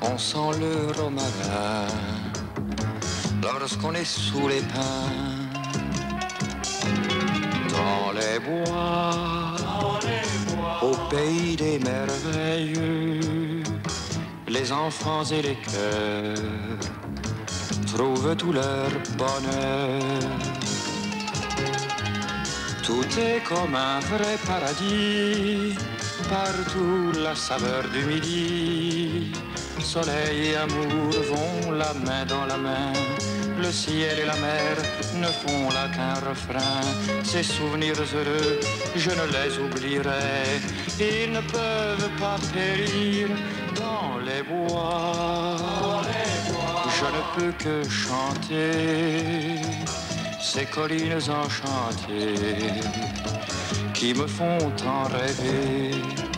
on sent le romarin lorsqu'on est sous les pins. Dans les bois, au pays des merveilles, les enfants et les cœurs trouvent tout leur bonheur. Tout est comme un vrai paradis, partout la saveur du midi. Soleil et amour vont la main dans la main. Le ciel et la mer ne font là qu'un refrain. Ces souvenirs heureux, je ne les oublierai. Ils ne peuvent pas périr dans les bois. Je ne peux que chanter ces collines enchantées qui me font en rêver.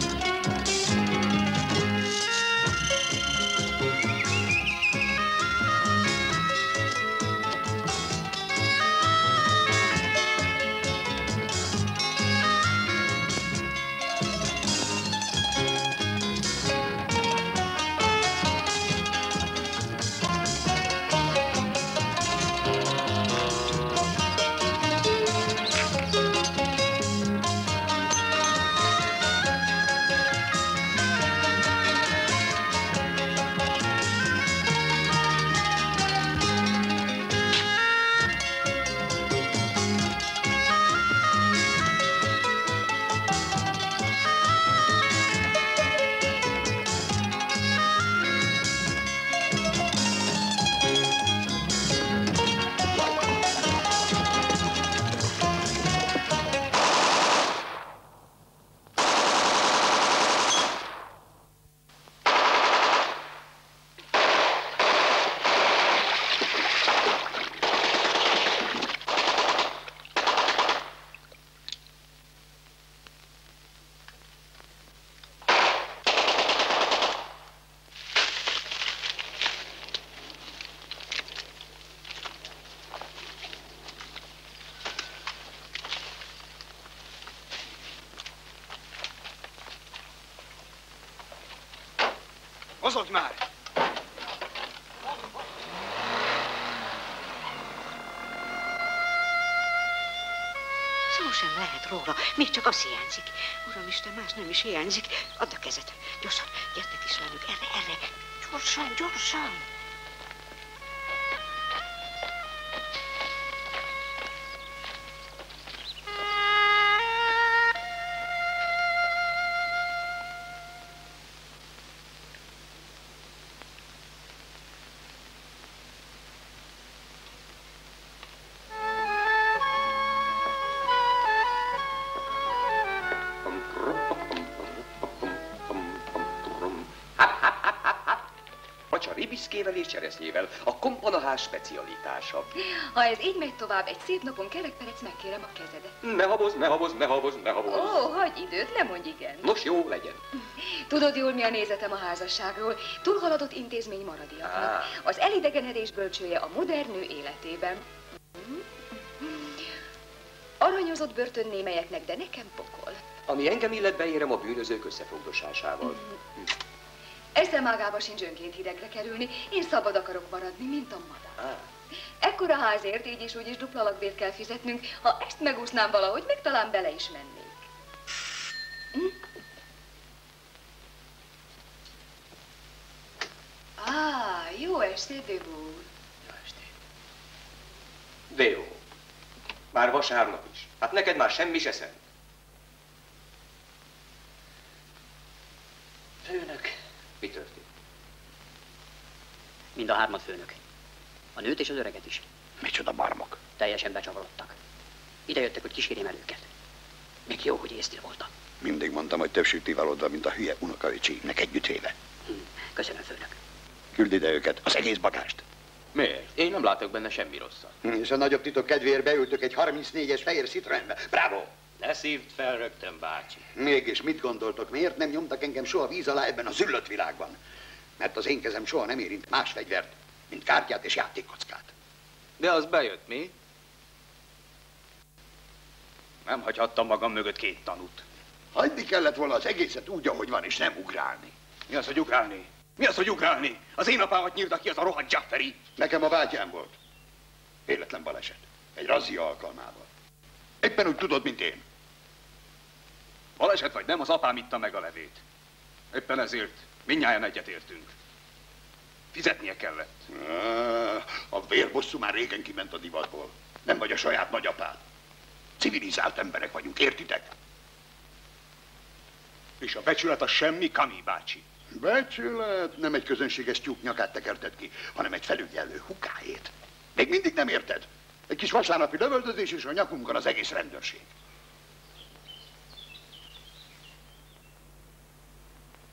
Szó lehet róla, még csak az hiányzik. Uramisten, más nem is hiányzik. Add a kezed. Gyorsan, gyertek is lányok, erre, erre. Gyorsan, gyorsan. Cseresznyével, a kompanahás specialitása. Ha ez így megy tovább, egy szép napon kerekperec megkérem a kezedet. Ne habozz, ne habozz, ne habozz, ne Ó, habozz. oh, hagyj időt, nem mondj igen. Nos, jó legyen. Tudod jól, mi a nézetem a házasságról? Túlhaladott intézmény maradiaknak. Á. Az elidegenedés bölcsője a modern nő életében. Aranyozott börtön némelyeknek, de nekem pokol. Ami engem illet, beérem a bűnözők összefogdosásával. Eszem ágába sincs önként hidegre kerülni, én szabad akarok maradni, mint a madár. Á, Ekkora házért így és úgy is dupla lakbért kell fizetnünk, ha ezt megúsznám valahogy, meg talán bele is mennék. Hm? Á, jó estét, Debú. de jó. Már vasárnap is. Hát neked már semmi se szent. Főnök. Mi történt? Mind a hármat főnök. A nőt és az öreget is. Micsoda barmok. Teljesen becsavarodtak. Ide jöttek, hogy kísérjem el őket. Még jó, hogy észtél voltam. Mindig mondtam, hogy több sütivalódva, mint a hülye unokaöcsének együttvéve. Hm, Köszönöm, főnök. Küld ide őket, az egész bagást. Miért? Én nem látok benne semmi rosszat. És a nagyobb titok kedvéért beültök egy 34-es fehér Citroenbe. Bravo! Ne szívd fel rögtön, bácsi. Mégis mit gondoltok, miért nem nyomtak engem soha víz alá ebben a züllött világban? Mert az én kezem soha nem érint más fegyvert, mint kártyát és játékkockát. De az bejött, mi? Nem hagyhattam magam mögött két tanút. Hagyni kellett volna az egészet úgy, ahogy van, és nem ugrálni. Mi az, hogy ugrálni? Mi az, hogy ugrálni? Az én apámat nyírta ki az a rohadt Jafferi. Nekem a bátyám volt. Életlen baleset. Egy razzia alkalmával. Éppen úgy tudod, mint én. Baleset vagy nem, az apám itta meg a levét. Éppen ezért mindnyáján egyetértünk. Fizetnie kellett. A vérbosszú már régen kiment a divatból. Nem vagy a saját nagyapád. Civilizált emberek vagyunk, értitek? És a becsület a semmi, Kami bácsi. Becsület nem egy közönséges tyúk nyakát tekerted ki, hanem egy felügyelő hukájét. Még mindig nem érted? Egy kis vasárnapi lövöldözés, és a nyakunkon az egész rendőrség.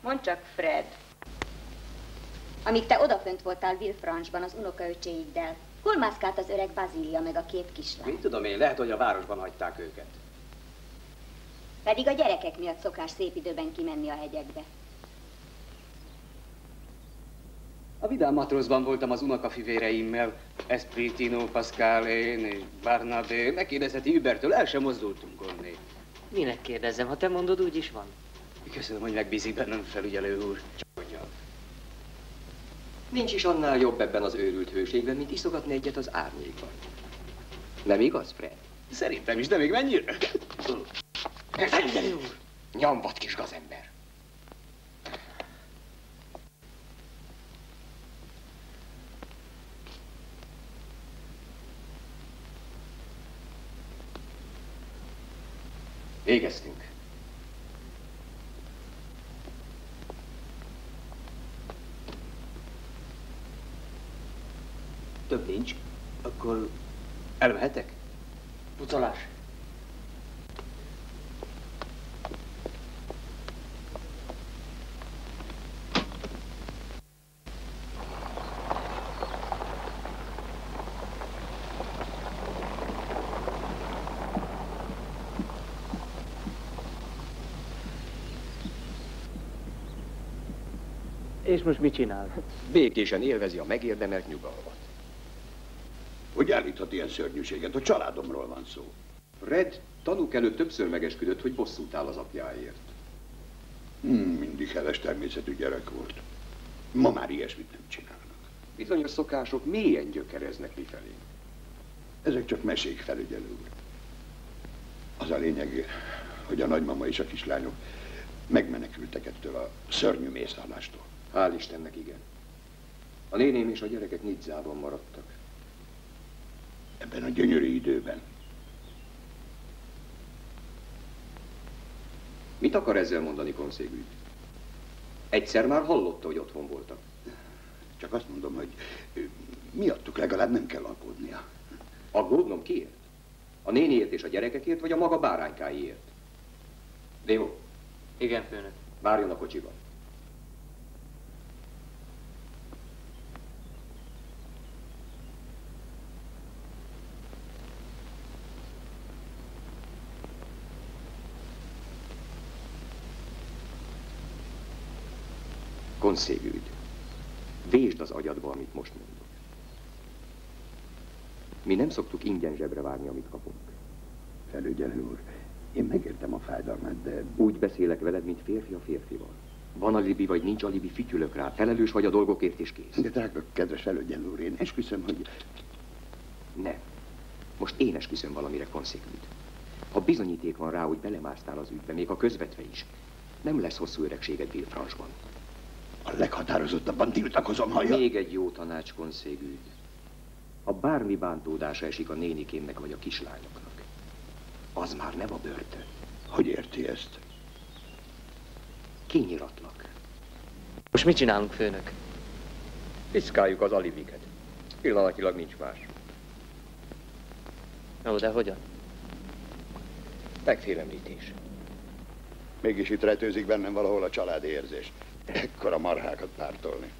Mondd csak, Fred. Amíg te odafönt voltál Villefranche-ban az unokaöcséiddel, hol mászkált az öreg Bazília meg a két kislány? Mit tudom én, lehet, hogy a városban hagyták őket. Pedig a gyerekek miatt szokás szép időben kimenni a hegyekbe. A Vidám Matroszban voltam az unokafivéreimmel, Espritino, Pascal, én és Barnabé. Megkérdezheti Übertől, el sem mozdultunk onnét. Minek kérdezzem, ha te mondod, úgy is van. Köszönöm, hogy megbízik bennem, felügyelő úr. Csak Nincs is annál jobb ebben az őrült hőségben, mint iszogatni egyet az árnyékban. Nem igaz, Fred? Szerintem is, de még mennyire? Felügyelő úr! Nyomvat kis gazember. Végeztünk. Több nincs. Akkor elmehetek? Pucolás. És most mit csinál? Békésen élvezi a megérdemelt nyugalmat. Hogy állíthat ilyen szörnyűséget? A családomról van szó. Fred tanúk előtt többször megesküdött, hogy bosszút áll az apjáért. Hmm, mindig heves természetű gyerek volt. Ma már ilyesmit nem csinálnak. Bizonyos szokások mélyen gyökereznek mifelé. Ezek csak mesék, felügyelő úr. Az a lényeg, hogy a nagymama és a kislányok megmenekültek ettől a szörnyű mészállástól. Hál' Istennek, igen. A néném és a gyerekek Nidzában maradtak. Ebben a gyönyörű időben. Mit akar ezzel mondani, konszégűt? Egyszer már hallotta, hogy otthon voltak. Csak azt mondom, hogy miattuk legalább nem kell aggódnia. Aggódnom kiért? A néniért és a gyerekekért, vagy a maga báránykáiért? Dévo, Igen, főnök. várjon a kocsiban. Konszégűd, vésd az agyadba, amit most mondok. Mi nem szoktuk ingyen zsebre várni, amit kapunk. Felügyelő úr, én megértem a fájdalmát, de Úgy beszélek veled, mint férfi a férfival. Van alibi, vagy nincs alibi, fütyülök rá. Felelős vagy a dolgokért, és kész. De drága, kedves felügyelő úr, én esküszöm, hogy Nem. Most én esküszöm valamire, konszekvent. Ha bizonyíték van rá, hogy belemásztál az ügybe, még a közvetve is, nem lesz hosszú öregséged Villefranche-ban. A leghatározottabban tiltakozom, hallja? Még egy jó tanács, konszégűd. Ha bármi bántódása esik a nénikémnek vagy a kislányoknak, az már nem a börtön. Hogy érti ezt? Kinyiratlak. Most mit csinálunk, főnök? Piszkáljuk az alibiket. Pillanatilag nincs más. Jó, de hogyan? Megfélemlítés. Mégis itt retőzik bennem valahol a családi érzés. Ekkora marhákat pártolni.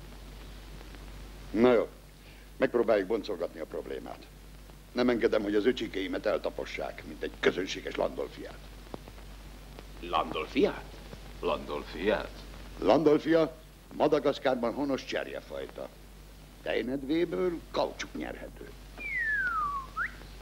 Na jó, megpróbáljuk boncolgatni a problémát. Nem engedem, hogy az öcsikéimet eltapossák, mint egy közönséges landolfiát. Landolfiát? Landolfiát? Landolfia Madagaszkárban honos cserjefajta. Tejnedvéből kaucsuk nyerhető.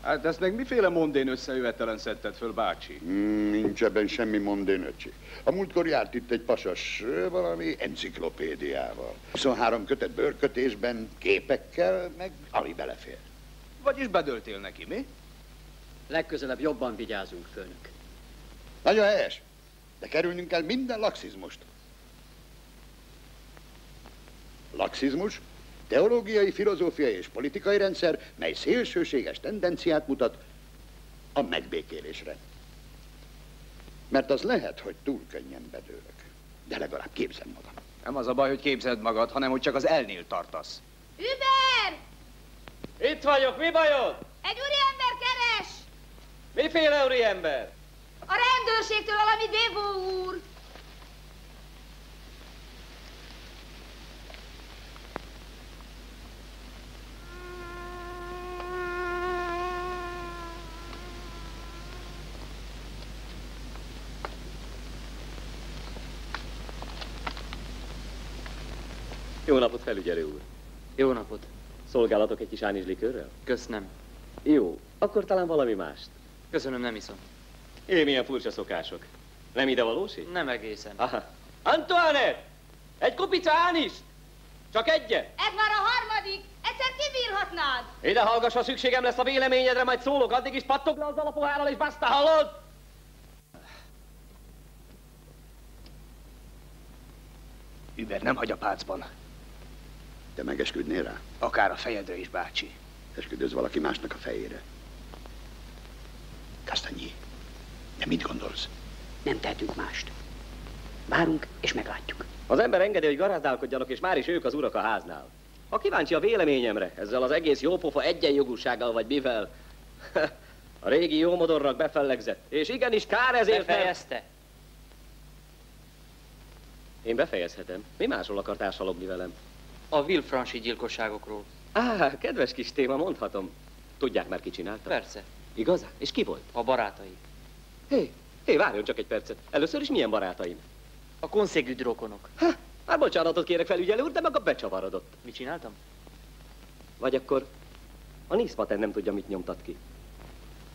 Hát ezt meg miféle mondén összejövetelen szedted föl, bácsi? Mm, nincs ebben semmi mondén, öcsi. A múltkor járt itt egy pasas valami enciklopédiával. 23 kötet bőrkötésben, képekkel, meg alig belefér. Vagyis bedöltél neki, mi? Legközelebb jobban vigyázunk, főnök. Nagyon helyes. De kerülnünk kell minden laxizmust. Laxizmus, teológiai, filozófiai és politikai rendszer, mely szélsőséges tendenciát mutat a megbékélésre. Mert az lehet, hogy túl könnyen bedőlök. De legalább képzem magam. Nem az a baj, hogy képzeld magad, hanem hogy csak az elnél tartasz. Über! Itt vagyok, mi bajod? Egy úriember keres! Miféle úriember? A rendőrségtől valami Devó úr! Jó napot, felügyelő úr. Jó napot. Szolgálatok egy kis ánizslikörrel? Köszönöm. Jó, akkor talán valami mást. Köszönöm, nem iszom. É, milyen furcsa szokások. Nem ide valósi? Nem egészen. Aha. Antoinette! Egy kupica ánist! Csak egyet! Ez már a harmadik! Egyszer kibírhatnád! Ide hallgass, ha szükségem lesz a véleményedre, majd szólok, addig is pattog le azzal a pohárral, és basta, hallod? Über nem hagy a pácban. Te megesküdnél rá? Akár a fejedre is, bácsi. Esküdöz valaki másnak a fejére. Kastanyi, de mit gondolsz? Nem tehetünk mást. Várunk, és meglátjuk. Az ember engedi, hogy garázdálkodjanak, és már is ők az urak a háznál. Ha kíváncsi a véleményemre, ezzel az egész jópofa egyenjogúsággal vagy mivel, a régi jómodornak befellegzett, és igenis kár ezért, Befejezte. mert... Én befejezhetem. Mi másról akar társalogni velem? A Villefranchi gyilkosságokról. Á, kedves kis téma, mondhatom. Tudják már, ki csinálta? Persze. Igazán? És ki volt? A barátai. Hé, hé, várjon csak egy percet. Először is milyen barátaim? A konszégüd rokonok. Már bocsánatot kérek felügyelő úr, de maga becsavarodott. Mit csináltam? Vagy akkor a Niszpaten nem tudja, mit nyomtat ki.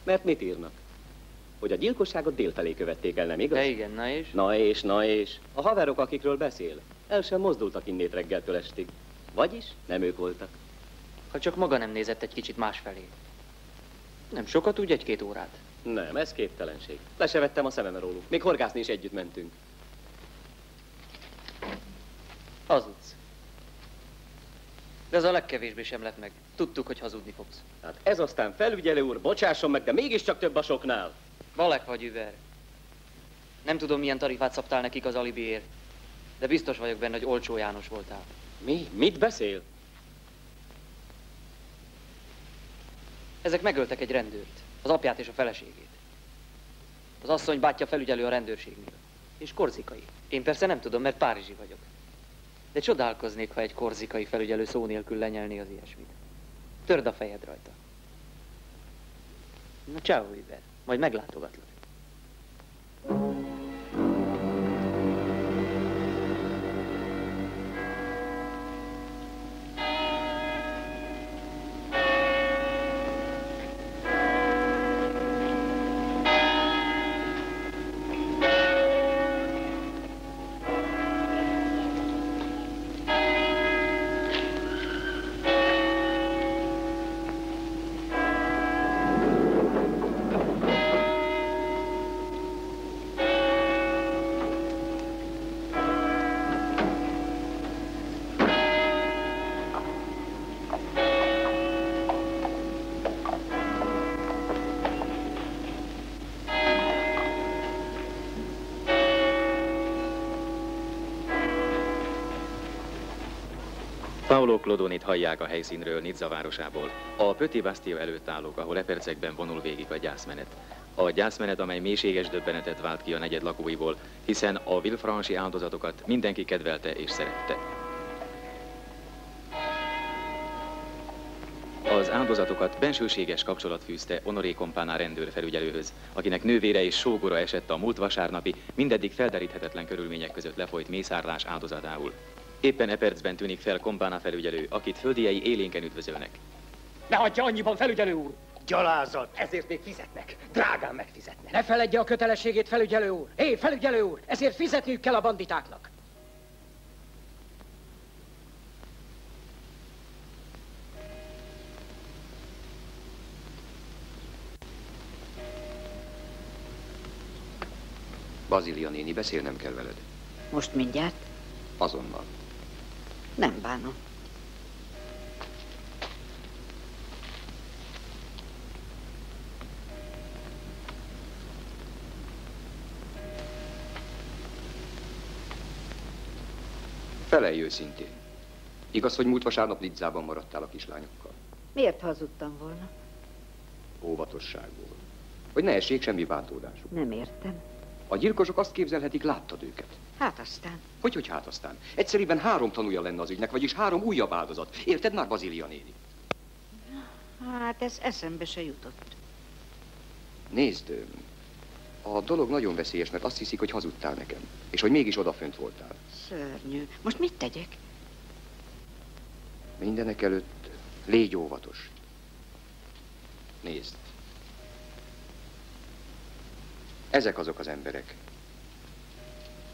Mert mit írnak? Hogy a gyilkosságot délfelé követték el, nem igaz? De igen, na és? Na és, na és. A haverok, akikről beszél, el sem mozdultak innét reggeltől estig. Vagyis nem ők voltak. Ha csak maga nem nézett egy kicsit másfelé. Nem sokat, úgy egy-két órát. Nem, ez képtelenség. Le se vettem a szemem róluk. Még horgászni is együtt mentünk. Hazudsz. De ez a legkevésbé sem lett meg. Tudtuk, hogy hazudni fogsz. Hát ez aztán felügyelő úr, bocsásson meg, de mégiscsak több a soknál. Valek vagy über. Nem tudom, milyen tarifát szabtál nekik az alibiért, de biztos vagyok benne, hogy olcsó János voltál. Mi? Mit beszél? Ezek megöltek egy rendőrt, az apját és a feleségét. Az asszony bátyja felügyelő a rendőrségnél. És korzikai. Én persze nem tudom, mert párizsi vagyok. De csodálkoznék, ha egy korzikai felügyelő szó nélkül lenyelné az ilyesmit. Törd a fejed rajta. Na, ciao, Iber. Majd meglátogatlak. Paolo Clodonit hallják a helyszínről Nizza városából. A Petit Bastille előtt állók, ahol e percekben vonul végig a gyászmenet. A gyászmenet, amely mélységes döbbenetet vált ki a negyed lakóiból, hiszen a Villefranchi áldozatokat mindenki kedvelte és szerette. Az áldozatokat bensőséges kapcsolat fűzte Honoré Kompánál rendőrfelügyelőhöz, akinek nővére és sógora esett a múlt vasárnapi, mindeddig felderíthetetlen körülmények között lefolyt mészárlás áldozatául. Éppen e percben tűnik fel Kompána felügyelő, akit földiei élénken üdvözölnek. Ne hagyja annyiban, felügyelő úr! Gyalázat. Ezért még fizetnek. Drágán megfizetnek. Ne feledje a kötelességét, felügyelő úr. Hé, felügyelő úr, ezért fizetniük kell a banditáknak. Bazilia néni, beszélnem kell veled. Most mindjárt? Azonnal. Nem bánom. Felelj őszintén. Igaz, hogy múlt vasárnap Lidzában maradtál a kislányokkal? Miért hazudtam volna? Óvatosságból. Hogy ne essék semmi bántódás. Nem értem. A gyilkosok azt képzelhetik, láttad őket. Hát aztán. Hogy, hogy hát aztán? Egyszerűen három tanúja lenne az ügynek, vagyis három újabb áldozat. Érted már, Bazilia néni? Hát ez eszembe se jutott. Nézd, a dolog nagyon veszélyes, mert azt hiszik, hogy hazudtál nekem. És hogy mégis odafönt voltál. Szörnyű. Most mit tegyek? Mindenek előtt légy óvatos. Nézd. Ezek azok az emberek,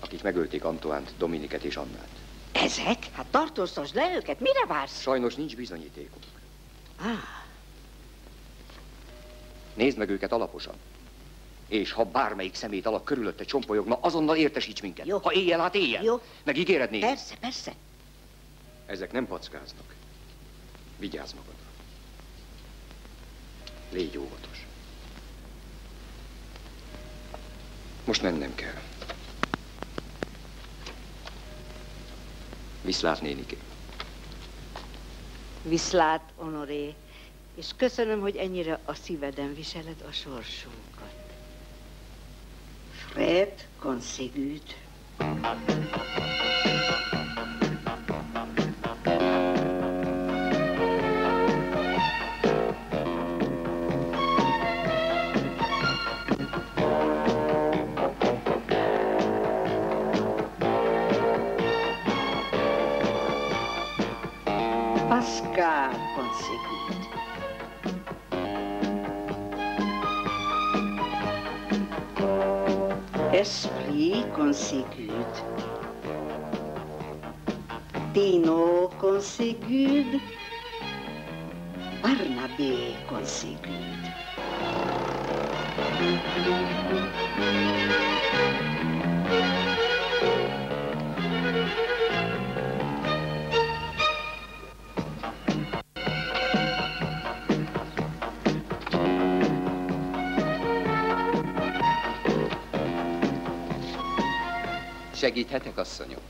akik megölték Antoánt, Dominiket és Annát. Ezek? Hát tartóztasd le őket, mire vársz? Sajnos nincs bizonyítékunk. Ah, Nézd meg őket alaposan. És ha bármelyik szemét alak körülötte csompolyogna, azonnal értesíts minket. Jó. Ha éjjel, hát éjjel. Jó. Megígéred nézni? persze, persze. Ezek nem packáznak. Vigyázz magadra. Légy óvatos. Most mennem kell. Viszlát, néniké. Viszlát, Honoré, és köszönöm, hogy ennyire a szíveden viseled a sorsunkat. Fred Consigűt. Pascal Esprit Consigűt. Tino Consigűt. Barnabé Consigűt. Segíthetek, asszonyom?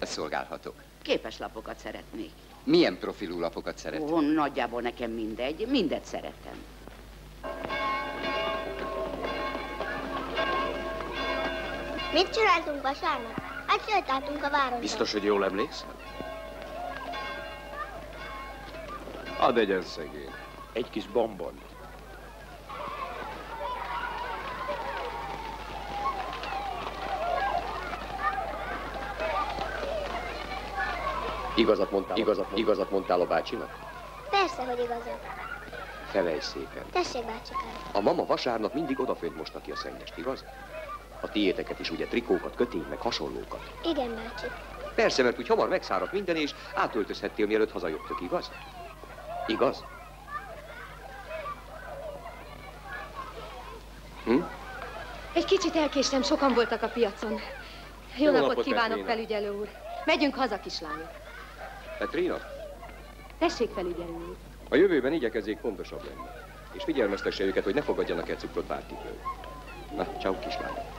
Szolgálhatok. Képeslapokat szeretnék. Milyen profilú lapokat szeret? Ó, nagyjából nekem mindegy, mindet szeretem. Mit csináltunk vasárnap? Hát sétáltunk a városban. Biztos, hogy jól emlékszel? Ad egyen szegény. Egy kis bombon. Igazat mondtál, igazat, igazat mondtál a bácsinak? Persze, hogy igazad. Felej szépen. Tessék, bácsikám. A mama vasárnap mindig odafönt mosta ki a szennyest, igaz? A tiéteket is ugye trikókat, kötény, meg hasonlókat. Igen, bácsi. Persze, mert úgy hamar megszáradt minden, és átöltözhettél, mielőtt hazajöttök, igaz? Igaz? Hm? Egy kicsit elkéstem, sokan voltak a piacon. Jó, Jó napot, napot, kívánok, felügyelő úr. Megyünk haza, kislányok. Petrina, Tessék, felügyelő úr. a jövőben igyekezzék pontosabb lenni. És figyelmeztesse őket, hogy ne fogadjanak el cukrot bárkitől. Na, ciao kislány.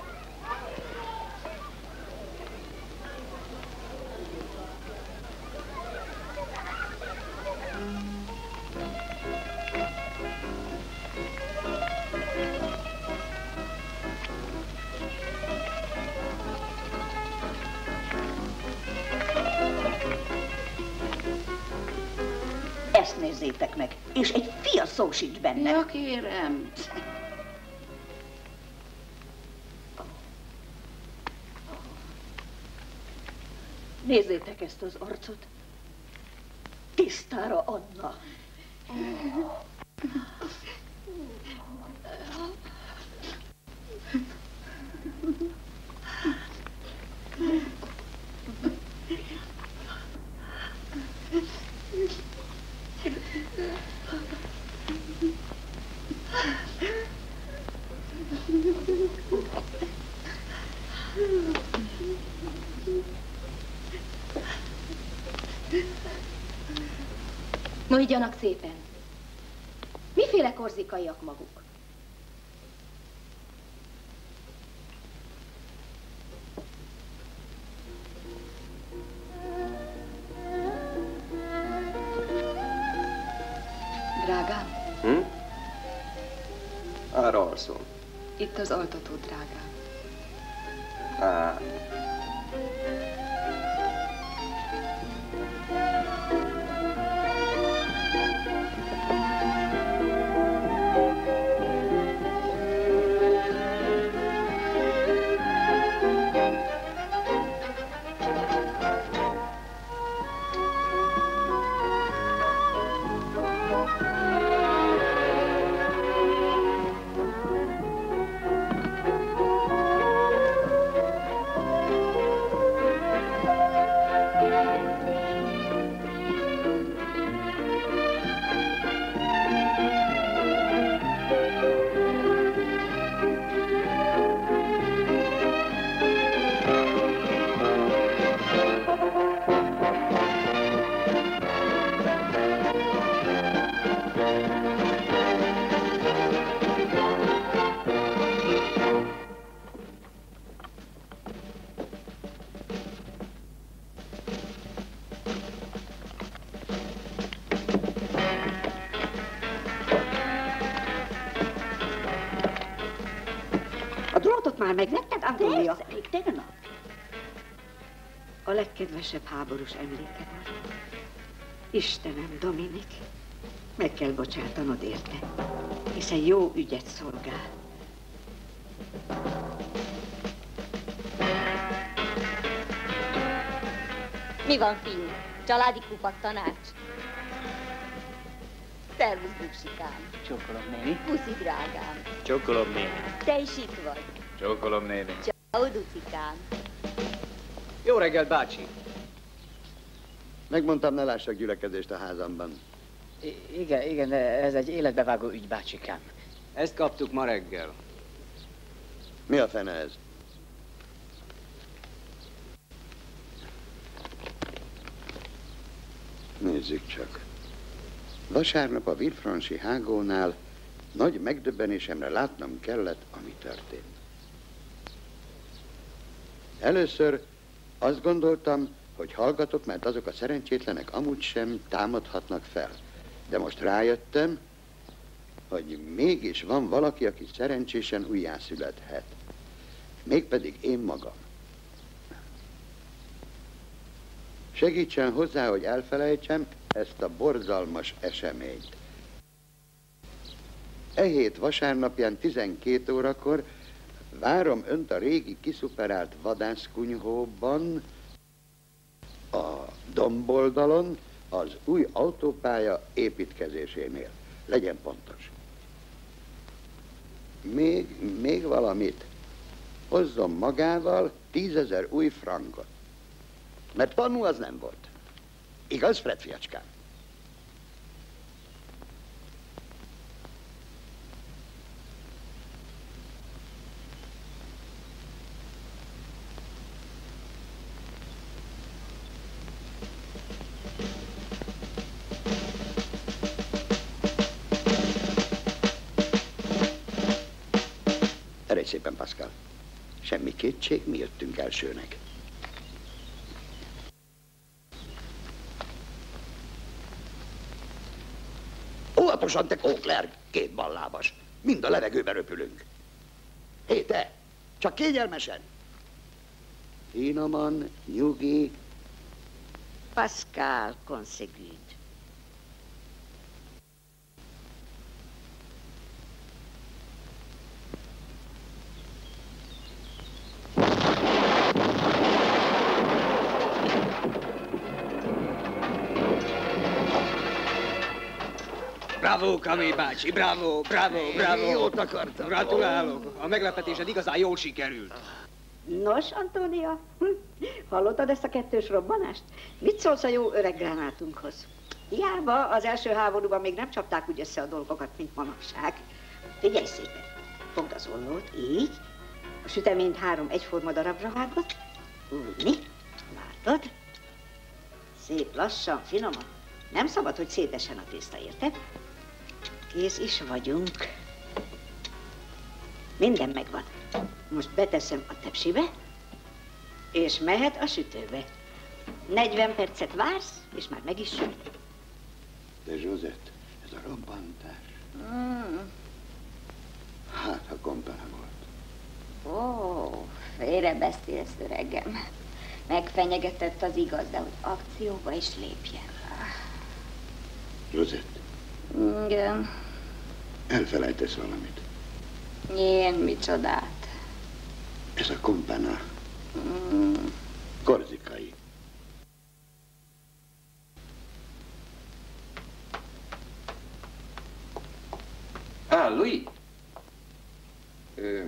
Nézzétek meg, és egy fia szó sincs benne. Ja, kérem. Nézzétek ezt az arcot. Tisztára Anna. No, igyanak szépen. Miféle korzikaiak maguk? Drágám, Hm? Arra alszom. itt az altató, drágám. Á, legkedvesebb háborús emléked van. Istenem, Dominik, meg kell bocsátanod érte, hiszen jó ügyet szolgál. Mi van, fiú? Családi kupak tanács? Szervusz, buksikám. Csókolom, néni. Puszi, drágám. Csókolom, néni. Te is itt vagy. Csókolom, néni. Ciao, ducikám. Jó reggelt, bácsi. Megmondtam, ne lássak gyülekezést a házamban. I- igen, igen, ez egy életbevágó ügy, bácsikám. Ezt kaptuk ma reggel. Mi a fene ez? Nézzük csak. Vasárnap a Villefranchi hágónál nagy megdöbbenésemre látnom kellett, ami történt. Először azt gondoltam, hogy hallgatok, mert azok a szerencsétlenek amúgy sem támadhatnak fel. De most rájöttem, hogy mégis van valaki, aki szerencsésen újjászülethet. Mégpedig én magam. Segítsen hozzá, hogy elfelejtsem ezt a borzalmas eseményt. E hét vasárnapján 12 órakor várom önt a régi kiszuperált vadászkunyhóban, a domboldalon, az új autópálya építkezésénél. Legyen pontos. Még, még valamit. Hozzon magával tízezer új frankot. Mert pannú az nem volt. Igaz, Fred fiacskám? Kétség, mi jöttünk elsőnek. Óvatosan, te kókler, két ballábas. Mind a levegőbe röpülünk. Hé, te, csak kényelmesen. Finoman, nyugi. Pascal conseguid. Bravo, Kami bácsi, bravo, bravo, bravo. Jót akartam. Gratulálok. A meglepetésed igazán jól sikerült. Nos, Antónia, hm, hallottad ezt a kettős robbanást? Mit szólsz a jó öreg gránátunkhoz? Hiába az első háborúban még nem csapták úgy össze a dolgokat, mint manapság. Figyelj szépen, fogd az ollót, így, a süteményt három egyforma darabra vágott, úgy? Látod? Szép lassan, finoman. Nem szabad, hogy szétesen a tészta, érted? Kész is vagyunk. Minden megvan. Most beteszem a tepsibe, és mehet a sütőbe. 40 percet vársz, és már meg is süt. De Zsuzett, ez a robbantás. Mm. Hát, ha kompana volt. Ó, félre beszélsz, öregem. Megfenyegetett az igaz, de hogy akcióba is lépjen. Zsuzett, Igen, elfelejtesz valamit. én micsodát. Ez a kompana Mm. korzikai. Á, Louis! Ö,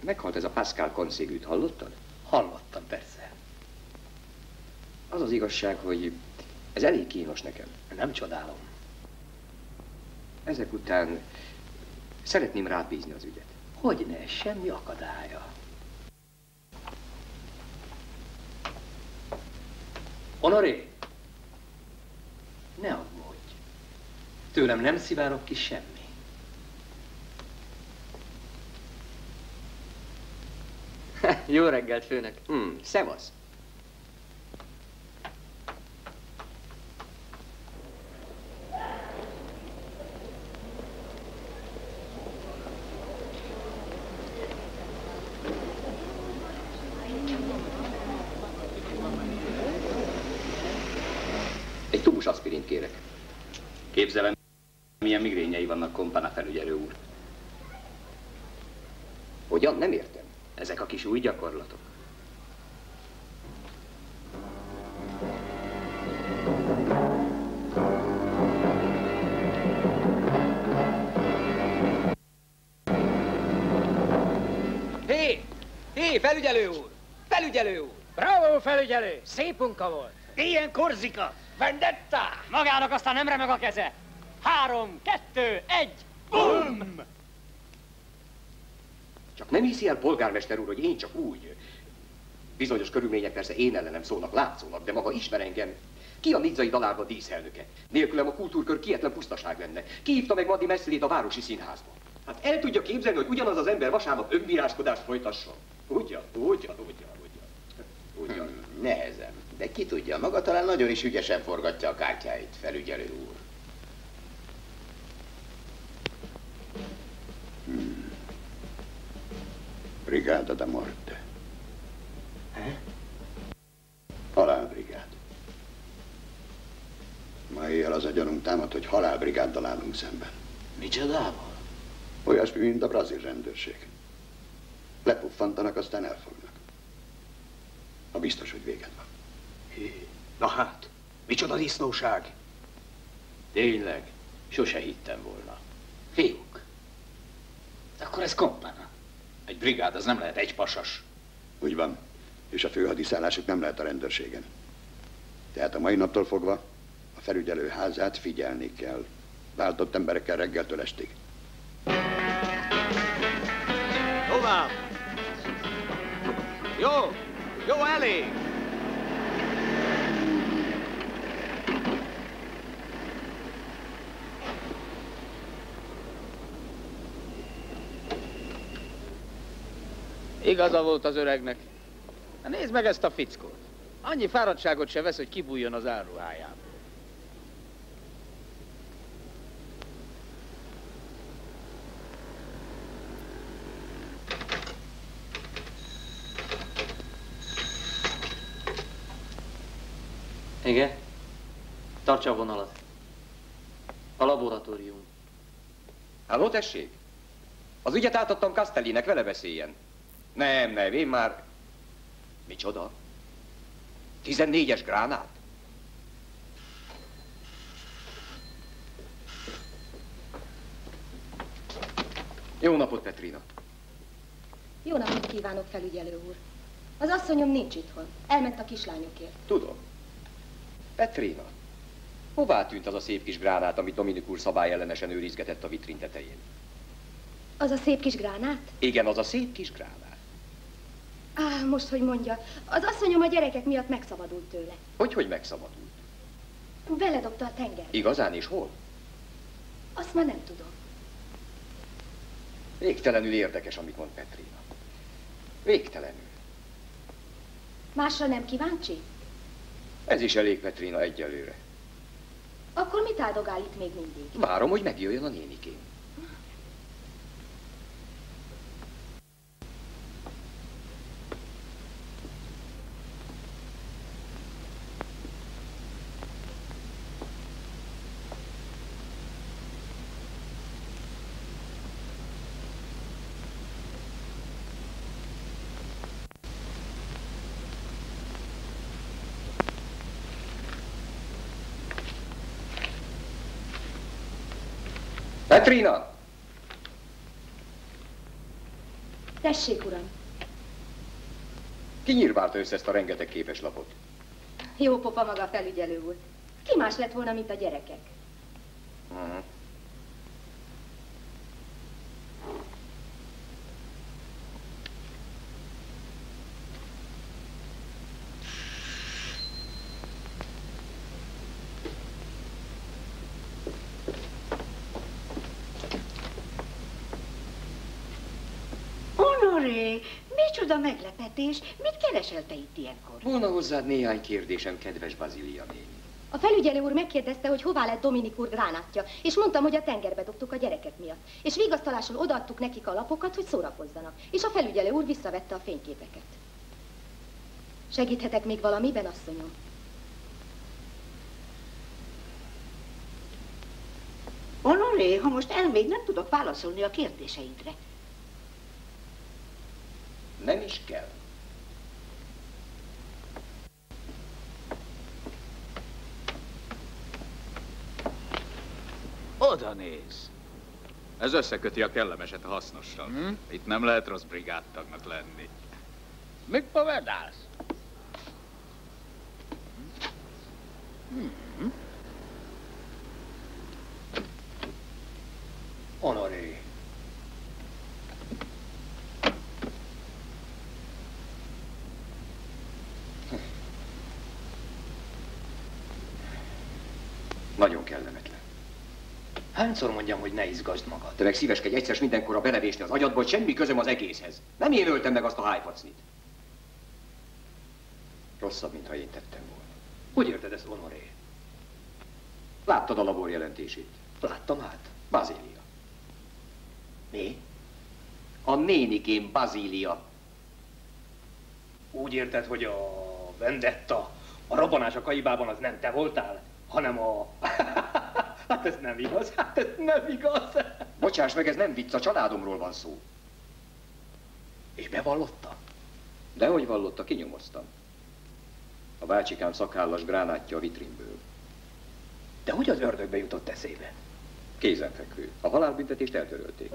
meghalt ez a Pascal konszégűt, hallottad? Hallottam, persze. Az az igazság, hogy ez elég kínos nekem. Nem csodálom. Ezek után szeretném rád bízni az ügyet. Hogyne, semmi akadálya. Honoré! Ne aggódj. Tőlem nem szivárok ki semmi. Jó reggelt, főnök. Hmm, szevasz. Egy tubus aspirint kérek. Képzelem, milyen migrényei vannak kompana felügyelő úr. Hogyan? Nem értem. Ezek a kis új gyakorlatok. Hé! Hé, felügyelő úr! Felügyelő úr! Bravo, felügyelő! Szép munka volt! Ilyen Korzika! Vendetta! Magának aztán nem remeg a keze! Három, kettő, egy, bum! Csak nem hiszi el, polgármester úr, hogy én csak úgy. Bizonyos körülmények persze én ellenem szólnak, látszólag, de maga ismer engem. Ki a nidzai dalárba díszelnöke? Nélkülem a kultúrkör kietlen pusztaság lenne. Ki hívta meg Madi Messzilét a Városi Színházba? Hát el tudja képzelni, hogy ugyanaz az ember vasárnap önbíráskodást folytasson. Ugyan, ugyan, ugyan, ugyan. ugyan. Nehezen. De ki tudja, maga talán nagyon is ügyesen forgatja a kártyáit, felügyelő úr. Brigada da Morte. Halálbrigád. Ma éjjel az a gyanunk támad, hogy halálbrigáddal állunk szemben. Micsodával? Olyasmi, mint a brazil rendőrség. Lepuffantanak, aztán elfognak. Ha biztos, hogy véged van. Na hát, micsoda disznóság? Tényleg, sose hittem volna. Fiúk. Akkor ez kompana. Egy brigád, az nem lehet egy pasas. Úgy van. És a főhadiszállásuk nem lehet a rendőrségen. Tehát a mai naptól fogva a felügyelő házát figyelni kell. Váltott emberekkel reggeltől estig. Tovább! Jó! Jó, elég! Igaza volt az öregnek. Na nézd meg ezt a fickót. Annyi fáradtságot se vesz, hogy kibújjon az áruhájába. Igen? Tartsa a vonalat. A laboratórium. Halló, tessék? Az ügyet átadtam Castellinek, vele beszéljen. Nem, nem, én már... Micsoda? 14-es gránát? Jó napot, Petrina. Jó napot kívánok, felügyelő úr. Az asszonyom nincs itthon. Elment a kislányokért. Tudom. Petrina, hová tűnt az a szép kis gránát, amit Dominik úr szabályellenesen őrizgetett a vitrin tetején? Az a szép kis gránát? Igen, az a szép kis gránát. Á, most, hogy mondja, az asszonyom a gyerekek miatt megszabadult tőle. Hogy, hogy megszabadult? Beledobta a tenger. Igazán és hol? Azt már nem tudom. Végtelenül érdekes, amit mond Petrina. Végtelenül. Másra nem kíváncsi? Ez is elég Petrina egyelőre. Akkor mit áldogál itt még mindig? Várom, hogy megjöjjön a nénikém. Petrina! Tessék, uram. Ki nyírválta össze ezt a rengeteg képeslapot? Jó popa maga felügyelő úr. Ki más lett volna, mint a gyerekek? Uh-huh. Honoré, meglepetés. Mit keresel te itt ilyenkor? Volna hozzád néhány kérdésem, kedves Bazilia néni. A felügyelő úr megkérdezte, hogy hová lett Dominik úr gránátja, és mondtam, hogy a tengerbe dobtuk a gyerekek miatt. És vigasztalásul odaadtuk nekik a lapokat, hogy szórakozzanak. És a felügyelő úr visszavette a fényképeket. Segíthetek még valamiben, asszonyom? Honoré, ha most elmegy, nem tudok válaszolni a kérdéseidre. Nem is kell. Oda néz. Ez összeköti a kellemeset a hasznossal. Hm? Itt nem lehet rossz brigádtagnak lenni. Mit povedálsz? Hmm. Honoré. Nagyon kellemetlen. Hányszor mondjam, hogy ne izgasd magad? Te meg szíveskedj egyszer s mindenkorra belevésni az agyadba, hogy semmi közöm az egészhez. Nem én öltem meg azt a hájfacnit. Rosszabb, mintha én tettem volna. Hogy érted ezt, Honoré? Láttad a labor jelentését? Láttam át. Bazília. Mi? A nénikém Bazília. Úgy érted, hogy a vendetta, a robbanás a kaibában az nem te voltál, hanem a... hát ez nem igaz, hát ez nem igaz. Bocsáss meg, ez nem vicc, a családomról van szó. És bevallotta? Dehogy vallotta, kinyomoztam. A bácsikám szakállas gránátja a vitrínből. De hogy az ördögbe jutott eszébe? Kézenfekvő. A halálbüntetést eltörölték.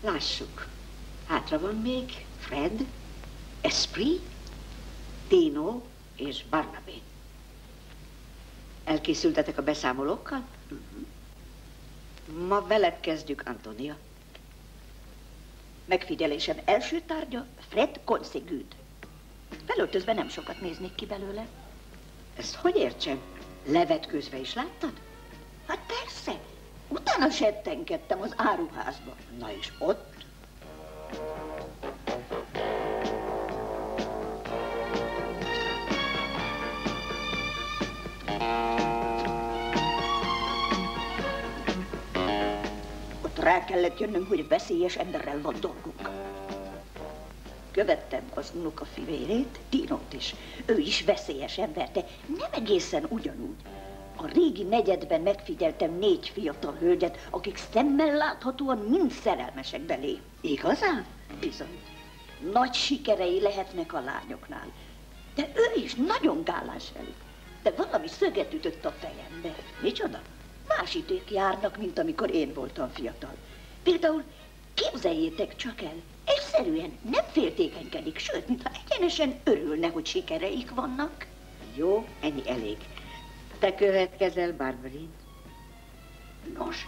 Lássuk. Hátra van még Fred, Esprit, Dino és Barnabé. Elkészültetek a beszámolókkal? Ma veled kezdjük, Antonia. Megfigyelésem első tárgya Fred Consigűd. Felöltözve nem sokat néznék ki belőle. Ezt hogy értsem? Levetkőzve is láttad? Hát persze. Utána settenkedtem az áruházba. Na és ott? Rá kellett jönnöm, hogy veszélyes emberrel van dolgunk. Követtem az unoka fivérét, Dinót is. Ő is veszélyes ember, de nem egészen ugyanúgy. A régi negyedben megfigyeltem négy fiatal hölgyet, akik szemmel láthatóan mind szerelmesek belé. Igazán? Bizony. Nagy sikerei lehetnek a lányoknál. De ő is nagyon gálás velük. De valami szöget ütött a fejembe. Micsoda? Más idők járnak, mint amikor én voltam fiatal. Például képzeljétek csak el, egyszerűen nem féltékenykedik, sőt, mintha egyenesen örülne, hogy sikereik vannak. Jó, ennyi elég. Te következel, Barbarin. Nos,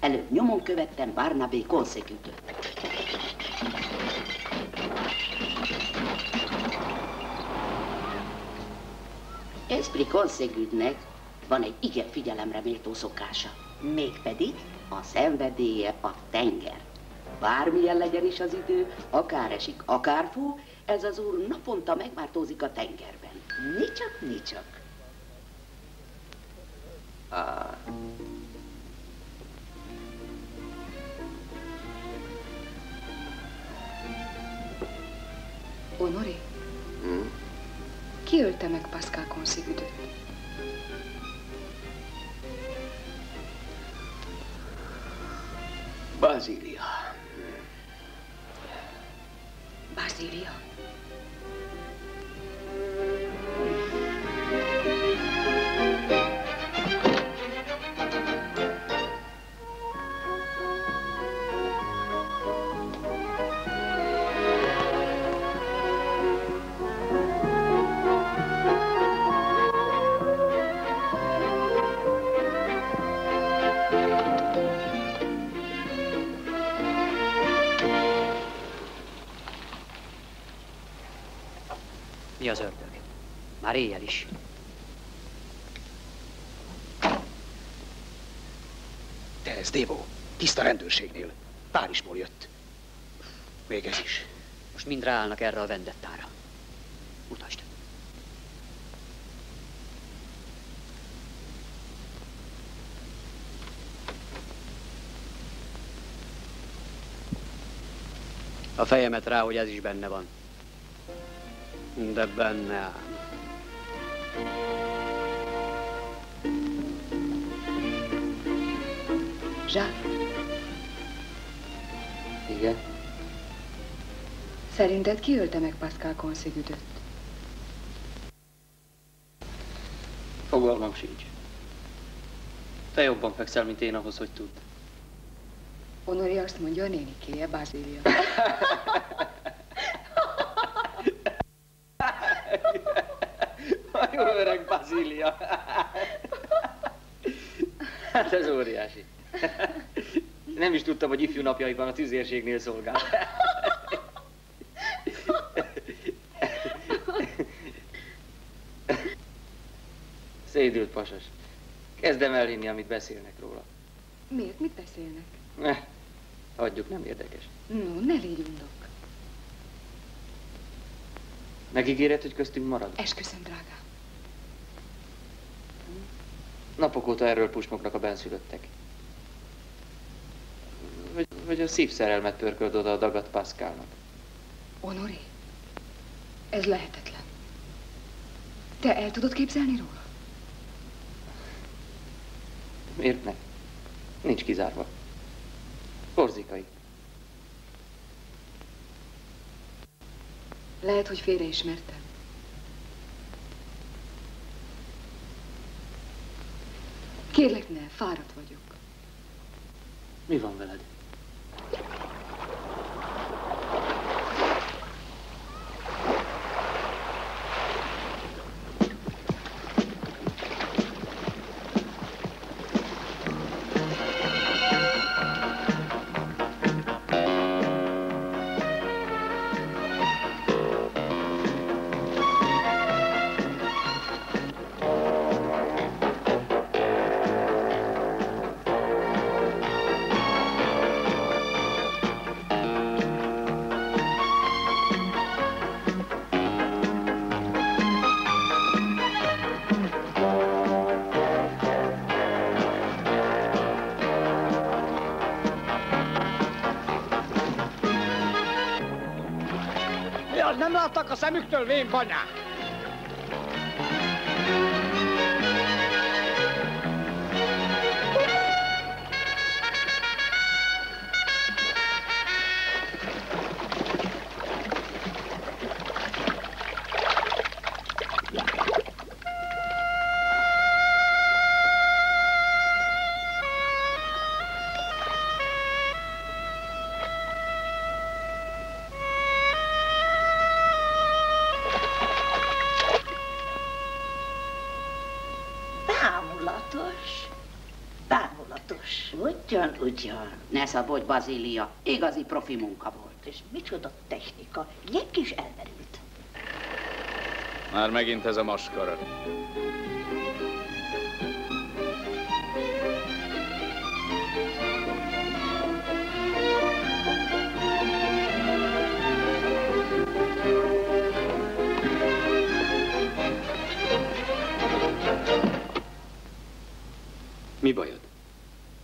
előbb nyomon követtem Barnabé konszekütőt. Esprit Conségüdnek van egy igen figyelemre méltó szokása. Mégpedig? A szenvedélye a tenger. Bármilyen legyen is az idő, akár esik, akár fú, ez az úr naponta megmártózik a tengerben. Nicsak, nicsak. Ah. Honoré, Hm? ki ölte meg Pascal Consigüdöt? Bazília. Bazília? Már éjjel is. Te ez, Dévó. Tiszta rendőrségnél. Párizsból jött. Még ez is. Most mind ráállnak erre a vendettára. Mutasd. A fejemet rá, hogy ez is benne van. De benne ám. Zsák, Igen? szerinted ki ölte meg Pascal Consigüdöt? Fogalmam sincs. Te jobban fekszel, mint én ahhoz, hogy tudd. Honoré azt mondja, a nénikéje, Bazília. A jó öreg Bazília. Hát ez óriási. Tudtam, hogy ifjú napjaiban a tüzérségnél szolgál. Szédült pasas. Kezdem elhinni, amit beszélnek róla. Miért? Mit beszélnek? Ne, hagyjuk, nem érdekes. No, ne légy undok. Megígéred, hogy köztünk marad? Esküszöm, drágám. Napok óta erről pusmoknak a benszülöttek. Vagy, a szívszerelmet pörköld oda a dagat Pascalnak. Honoré, ez lehetetlen. Te el tudod képzelni róla? Miért ne? Nincs kizárva. Korzikai. Lehet, hogy félreismertem. Kérlek ne, fáradt vagyok. Mi van veled? A szemüktől, vén banyák! Szabodj, Bazília. Igazi profi munka volt. És micsoda technika. Jek is elmerült. Már megint ez a maskara. Mi bajod?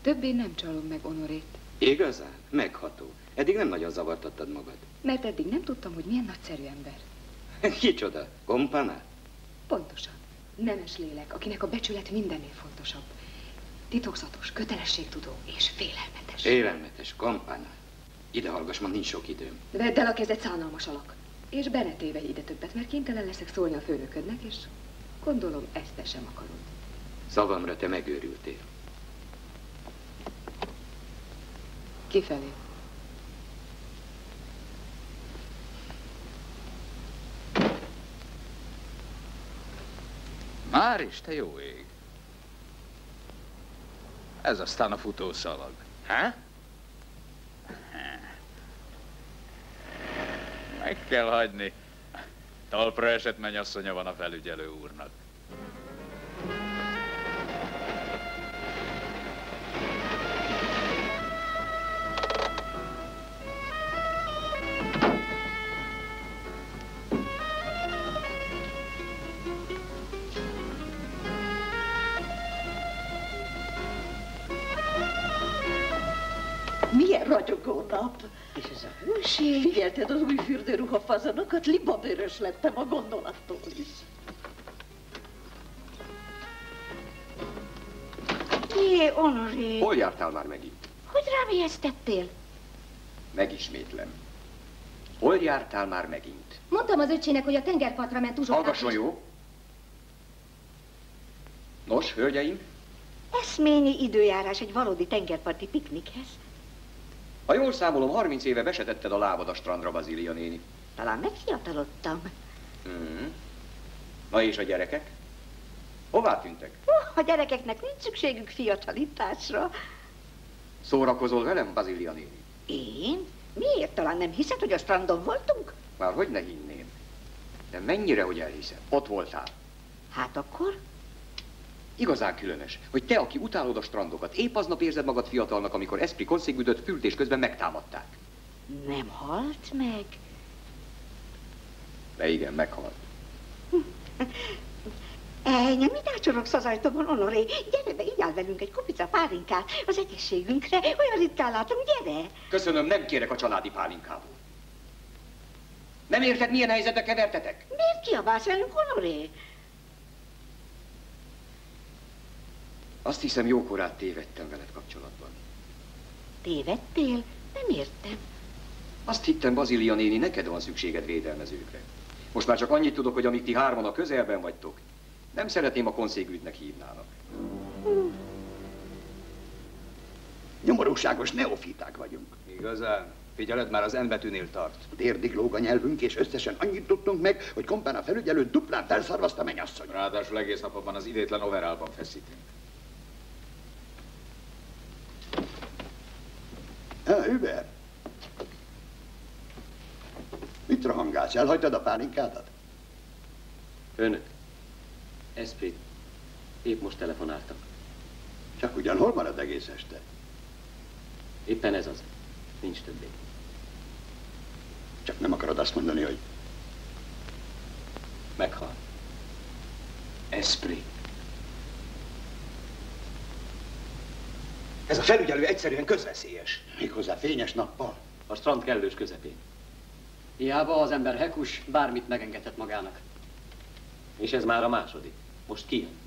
Többé nem csalom meg Honorét, Igazán? Megható. Eddig nem nagyon zavartattad magad. mert eddig nem tudtam, hogy milyen nagyszerű ember. Kicsoda? Kompana? Pontosan. Nemes lélek, akinek a becsület mindennél fontosabb. Titokzatos, kötelességtudó és félelmetes. Félelmetes, kompana. Ide hallgass, ma nincs sok időm. Vedd el a kezed, szánalmas alak. És benetéve ide többet, mert kénytelen leszek szólni a főnöködnek, és gondolom ezt te sem akarod. Szavamra te megőrültél. Kifelé. Már is, te jó ég. Ez aztán a futószalag. Há? Meg kell hagyni. Talpra esett mennyasszonya van a felügyelő úrnak. Fürdőruha fazanokat? Libabőrös lettem a gondolattól is. Jé, Honoré, Hol jártál már megint? hogy rám ijesztettél? Megismétlem. Hol jártál már megint? Mondtam az öcsének, hogy a tengerpartra ment uzsonnát. Hallgasson jó. Nos, hölgyeim, Eszményi időjárás egy valódi tengerparti piknikhez. ha jól számolom, 30 éve besetetted a lábad a strandra, Bazília néni. Talán megfiatalodtam. Mm. Na és a gyerekek? Hová tűntek? Oh, a gyerekeknek nincs szükségük fiatalításra. Szórakozol velem, Bazília néni? Én? Miért? Talán nem hiszed, hogy a strandon voltunk? Már hogy ne hinném. De mennyire, hogy elhiszem? Ott voltál. Hát akkor? Igazán különös, hogy te, aki utálod a strandokat, épp aznap érzed magad fiatalnak, amikor Esprit konszégüdött fültés közben megtámadták. Nem halt meg? De igen, meghalt. Ennyi, mit ácsorogsz az ajtóban, Honoré? Gyere be, így áll velünk egy kupica pálinkát az egészségünkre. Olyan ritkán látom, gyere! Köszönöm, nem kérek a családi pálinkából. Nem érted, milyen helyzetbe kevertetek? Miért kiabálsz velünk, Honoré? Azt hiszem, jókorát tévedtem veled kapcsolatban. Tévedtél? Nem értem. Azt hittem, Bazilia néni, neked van szükséged védelmezőkre. Most már csak annyit tudok, hogy amíg ti hárman a közelben vagytok, nem szeretném a konszégügynek hívnának. Nyomorúságos neofiták vagyunk. Igazán? Figyeled, már az N betűnél tart. Térdig lóg a nyelvünk, és összesen annyit tudtunk meg, hogy kompán a felügyelő duplán felszarvazta mennyasszony. Ráadásul egész napokban az idétlen overálban feszítünk. Ah, Hüber! Rohangálsz? Elhagytad a pálinkádat? Önök. Esprit. Épp most telefonáltak. Csak ugyan hol marad egész este? Éppen ez az. Nincs többé. Csak nem akarod azt mondani, hogy Meghal. Esprit. Ez a felügyelő egyszerűen közveszélyes. méghozzá fényes nappal. A strand kellős közepén. Hiába az ember hekus, bármit megengedhet magának. És ez már a második. Most ki jön?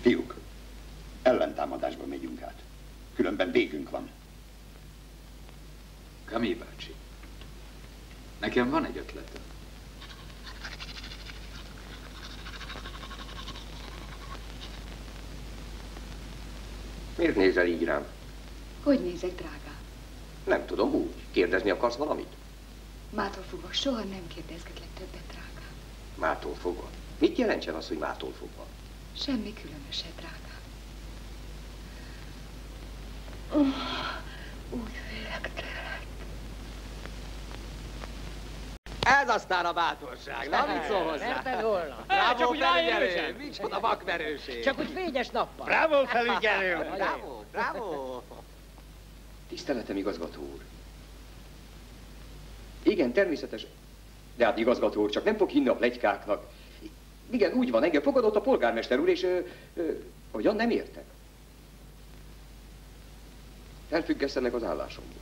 Fiúk, ellentámadásba megyünk át. Különben végünk van. Kami bácsi, nekem van egy ötletem. Miért nézel így rám? Hogy nézek, drágám? Nem tudom, úgy. Kérdezni akarsz valamit? Mától fogva soha nem kérdezgetlek többet, drágám. Mától fogva. Mit jelentsen az, hogy mától fogva? Semmi különöset, drágám. Ez aztán a bátorság. Na, mit szól hozzá? Merted volna. Csak Bravo, úgy felügyelő! Micsoda vakverőség! Csak úgy fényes nappal. Bravo, felügyelő! Bravo, bravo! Tiszteletem, igazgató úr. Igen, természetes. De hát igazgató úr, csak nem fog hinni a plegykáknak. Igen, úgy van, engem fogadott a polgármester úr, és... Ö, ö, hogyan nem értek? Felfüggesztenek az állásomból.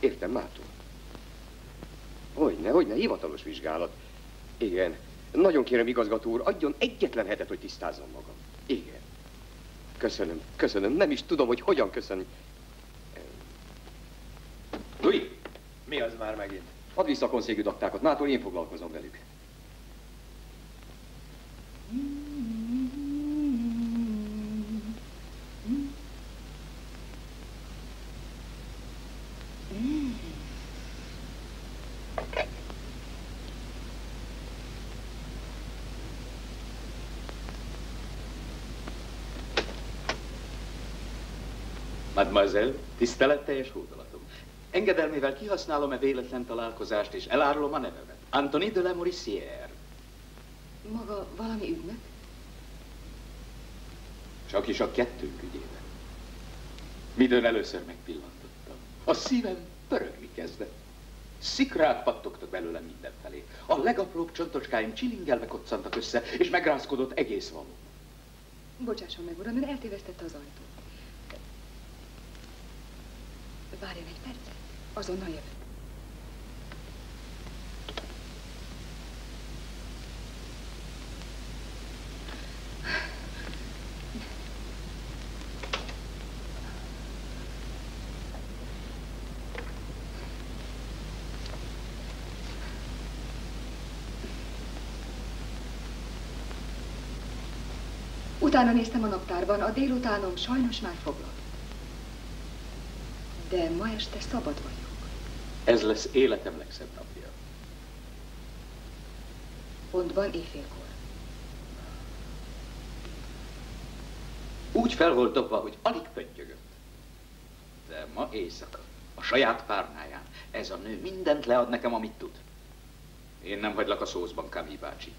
Értem, mától. Hogyne, hogyne, hivatalos vizsgálat. Igen. Nagyon kérem, igazgató úr, adjon egyetlen hetet, hogy tisztázzam magam. Igen. Köszönöm, köszönöm. Nem is tudom, hogy hogyan köszönni. Louis, Mi az már megint? add vissza a konszégű aktákat, mától én foglalkozom velük. Mademoiselle, tiszteletteljes hódolatom. Engedelmével kihasználom-e véletlen találkozást, és elárulom a nevemet. Anthony de la Moricière. Maga valami ügynök? Csak is a kettőnk ügyében. Midőn először megpillantottam. A szívem pörögni kezdett. Szikrák pattogtak belőlem mindenfelé. A legapróbb csontocskáim csilingelve koccantak össze, és megrázkodott egész való. Bocsásson meg, uram, ön eltévesztette az ajtót. Várjon egy percet. Azonnal jövök. Utána néztem a naptárban, a délutánom sajnos már foglalt. De ma este szabad vagyok. Ez lesz életem legszebb napja. Pontban éjfélkor. Úgy fel volt dobva, hogy alig pöttyögött. De ma éjszaka, a saját párnáján, ez a nő mindent lead nekem, amit tud. Én nem hagylak a szózban, Kami bácsi.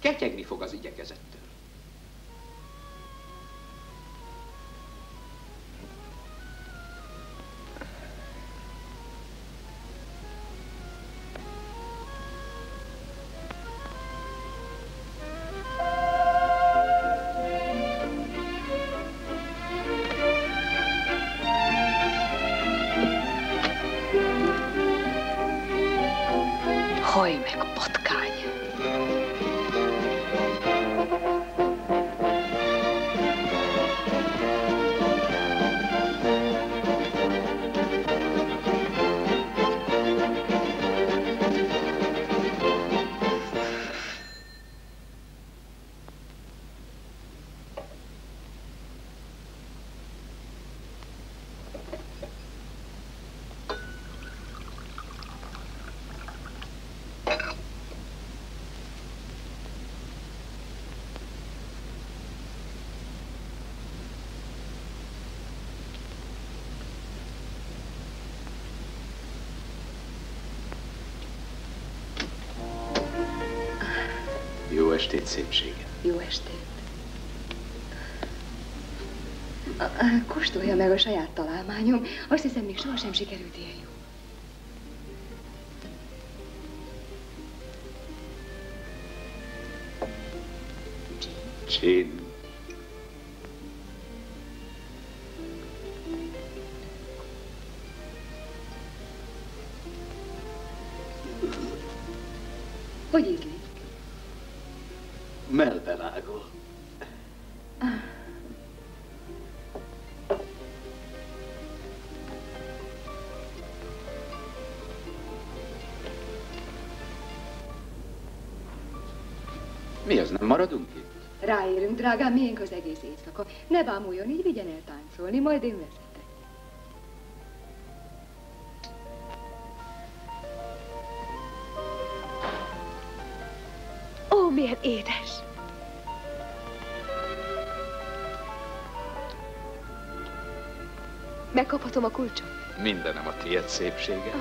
Ketyegni fog az igyekezettől. Estét, szépsége. Jó estét. Kóstolja meg a saját találmányom. Azt hiszem, még sohasem sikerült ilyen jó. Csin. Hogy maradunk itt? Ráérünk, drágám, miénk az egész éjszaka. Ne bámuljon, így vigyen el táncolni, majd én vezetek. Ó, milyen édes! Megkaphatom a kulcsot? Mindenem a tiéd szépsége.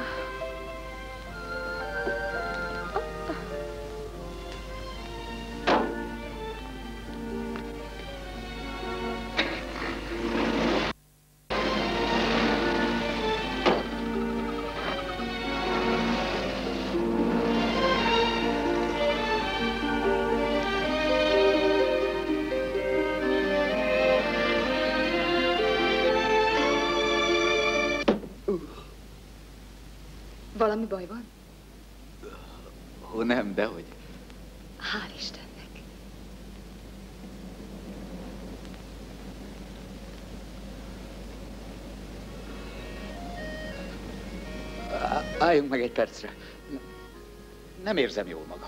Álljunk meg egy percre. Nem érzem jól magam.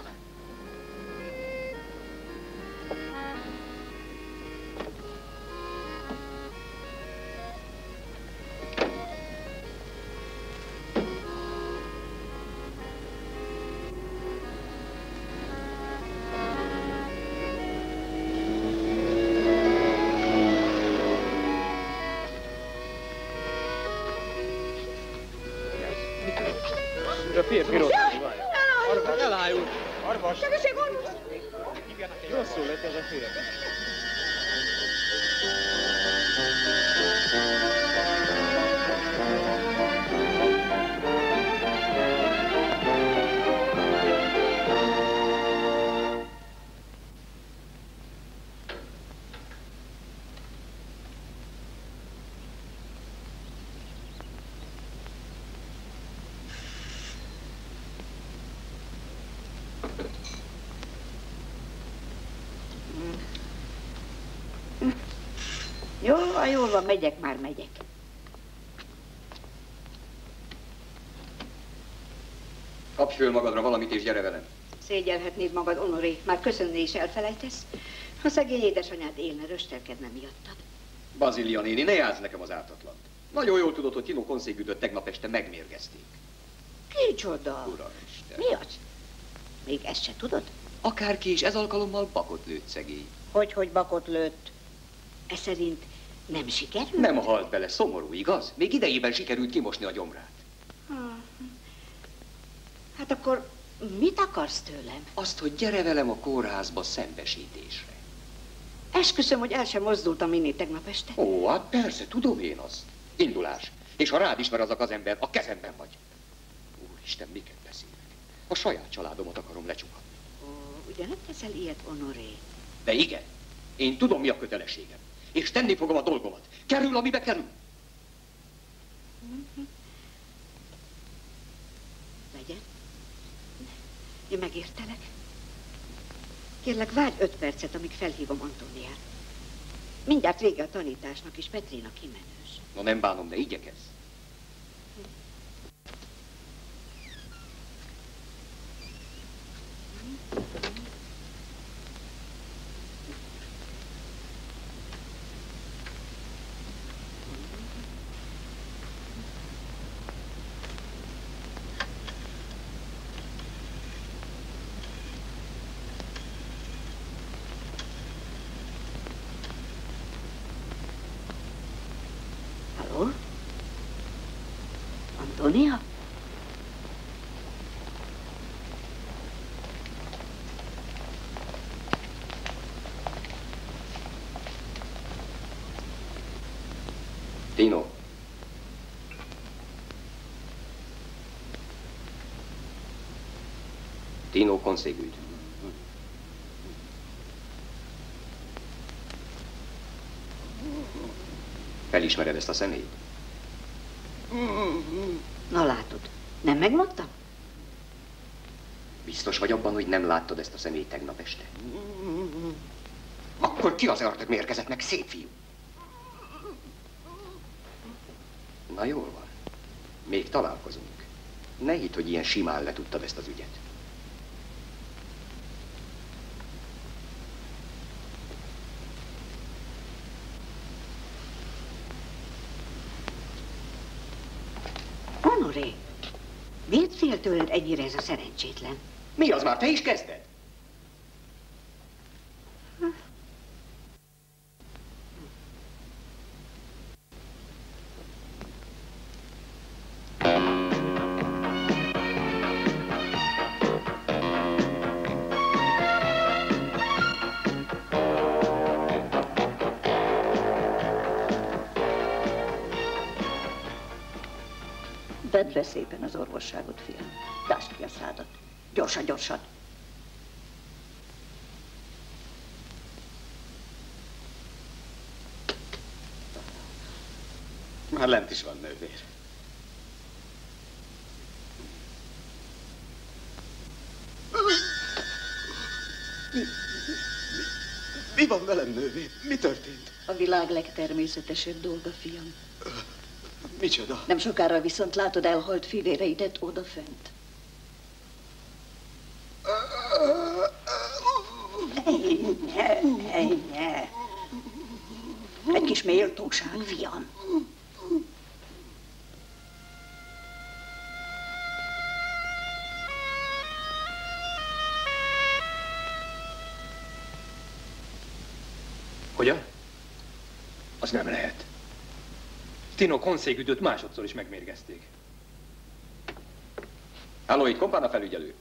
A férfi rossz. Arvas, elájult. Arvas. Segítség, orvos! Rosszul lett ez a férfi. Van, megyek már, megyek. Kapj föl magadra valamit és gyere velem. Szégyelhetnéd magad, Honoré, már köszönni is elfelejtesz. A szegény édesanyád élne, röstelkedne miattad. Bazilia néni, ne játsz nekem az ártatlan. Nagyon jól tudod, hogy Tino konszégüdött tegnap este megmérgezték. Kicsoda? Uraisten. Mi az? Még ezt se tudod? Akárki is ez alkalommal bakot lőtt szegény. Hogy, hogy bakot lőtt? Ez szerint nem sikerült? Nem halt bele, szomorú, igaz? Még idejében sikerült kimosni a gyomrát. Hát akkor mit akarsz tőlem? Azt, hogy gyere velem a kórházba szembesítésre. Esküszöm, hogy el sem mozdultam inni tegnap este. Ó, hát persze, tudom én azt. Indulás. És ha rád ismer azok az ember, a kezemben vagy. Úristen, miket beszélek? A saját családomat akarom lecsukatni. Ó, ugye nem teszel ilyet, Honoré? De igen, én tudom, mi a kötelességem. És tenni fogom a dolgomat. Kerül, amibe kerül. Legyen. Én megértelek. Kérlek, várj öt percet, amíg felhívom Antóniát. Mindjárt vége a tanításnak, és Petrina kimenős. No nem bánom, de igyekezz. Halló? Tino. Tino konszégügy. Felismered ezt a személyt? Na látod, nem megmondtam? Biztos vagy abban, hogy nem láttad ezt a személyt tegnap este? Akkor ki az ördög mérkezett meg, szép fiú? Na jól van. Még találkozunk. Ne hidd, hogy ilyen simán letudtad ezt az ügyet. Honoré, miért fél tőled ennyire ez a szerencsétlen? Mi az már? Te is kezded? szépen az orvosságot, fiam. Dásd ki a szádat. Gyorsan, gyorsan. Már lent is van nővér. Mi, mi, mi van velem, nővér? Mi történt? A világ legtermészetesebb dolga, fiam. Micsoda? Nem sokára viszont látod elhalt fivéreidet odafent. Ennyi, ennyi. Egy kis méltóság, fiam. Tino konszégüdőt másodszor is megmérgezték. Halló, itt kompána felügyelő.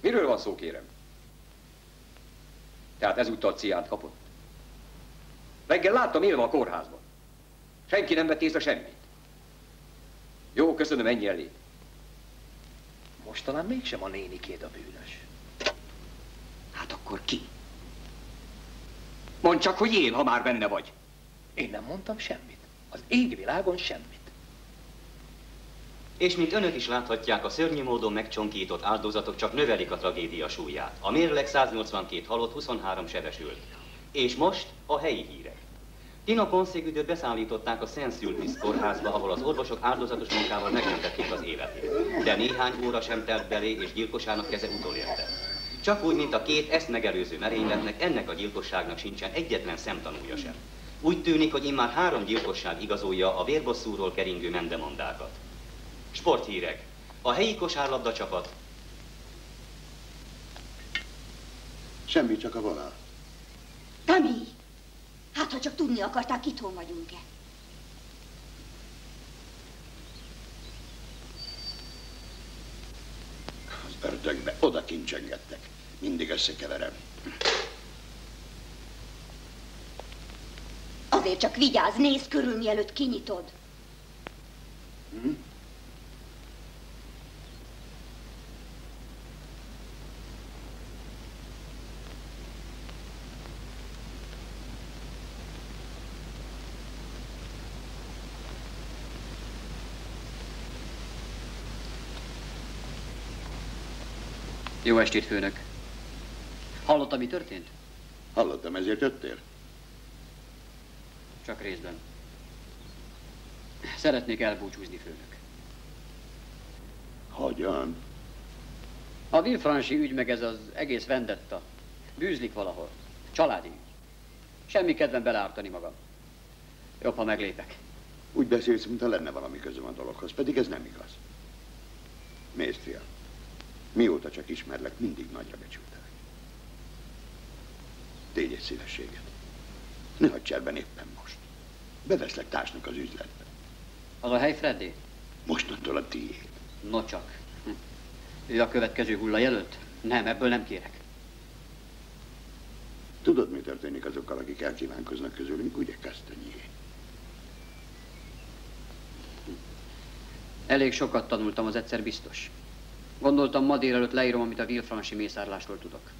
Miről van szó, kérem? Tehát ezúttal ciánt kapott? Reggel láttam élve a kórházban. Senki nem vett észre semmit. Jó, köszönöm, ennyi elég. Most talán mégsem a nénikéd a bűnös. Hát akkor ki? Mondd csak, hogy én, ha már benne vagy. Én nem mondtam semmit. Az égvilágon semmit. És mint önök is láthatják, a szörnyű módon megcsonkított áldozatok csak növelik a tragédia súlyát. A mérleg 182 halott, 23 sebesült. És most a helyi hírek. Tina Ponszégüdőt beszállították a Szent Szülvisz kórházba, ahol az orvosok áldozatos munkával megmentették az életét. De néhány óra sem telt belé, és gyilkosának keze utolérte. Csak úgy, mint a két ezt megelőző merényletnek, ennek a gyilkosságnak sincsen egyetlen szemtanúja sem. Úgy tűnik, hogy immár három gyilkosság igazolja a vérbosszúról keringő mendemondákat. Sporthírek. A helyi kosárlabda csapat Semmi, csak a vonal. Tami! Hát, ha csak tudni akarták, itthon vagyunk-e. Az ördögbe oda kincsengettek. Mindig összekeverem. Azért csak vigyázz, nézz körül, mielőtt kinyitod. Hm? Jó estét, főnök. Hallotta, mi történt? Hallottam, ezért jöttél? Csak részben. Szeretnék elbúcsúzni, főnök. Hogyan? A Vilfransi ügy meg ez az egész vendetta. Bűzlik valahol. Családi ügy. Semmi kedvem beleártani magam. Jobb, ha meglépek. Úgy beszélsz, mintha lenne valami közöm a dologhoz, pedig ez nem igaz. Nézd, fiam, mióta csak ismerlek, mindig nagyra becsültelek. Tégy egy szívességet. Ne hagyd cserben éppen most. Beveszlek társnak az üzletbe. Az a hely Freddy? Mostantól a tiéd. No csak. Hm. Ő a következő hullajelölt? Nem, ebből nem kérek. Tudod, mi történik azokkal, akik elkívánkoznak közülünk, ugye, Kasztanyé? Elég sokat tanultam, az egyszer biztos. Gondoltam, ma délelőtt leírom, amit a Vilfransi mészárlásról tudok.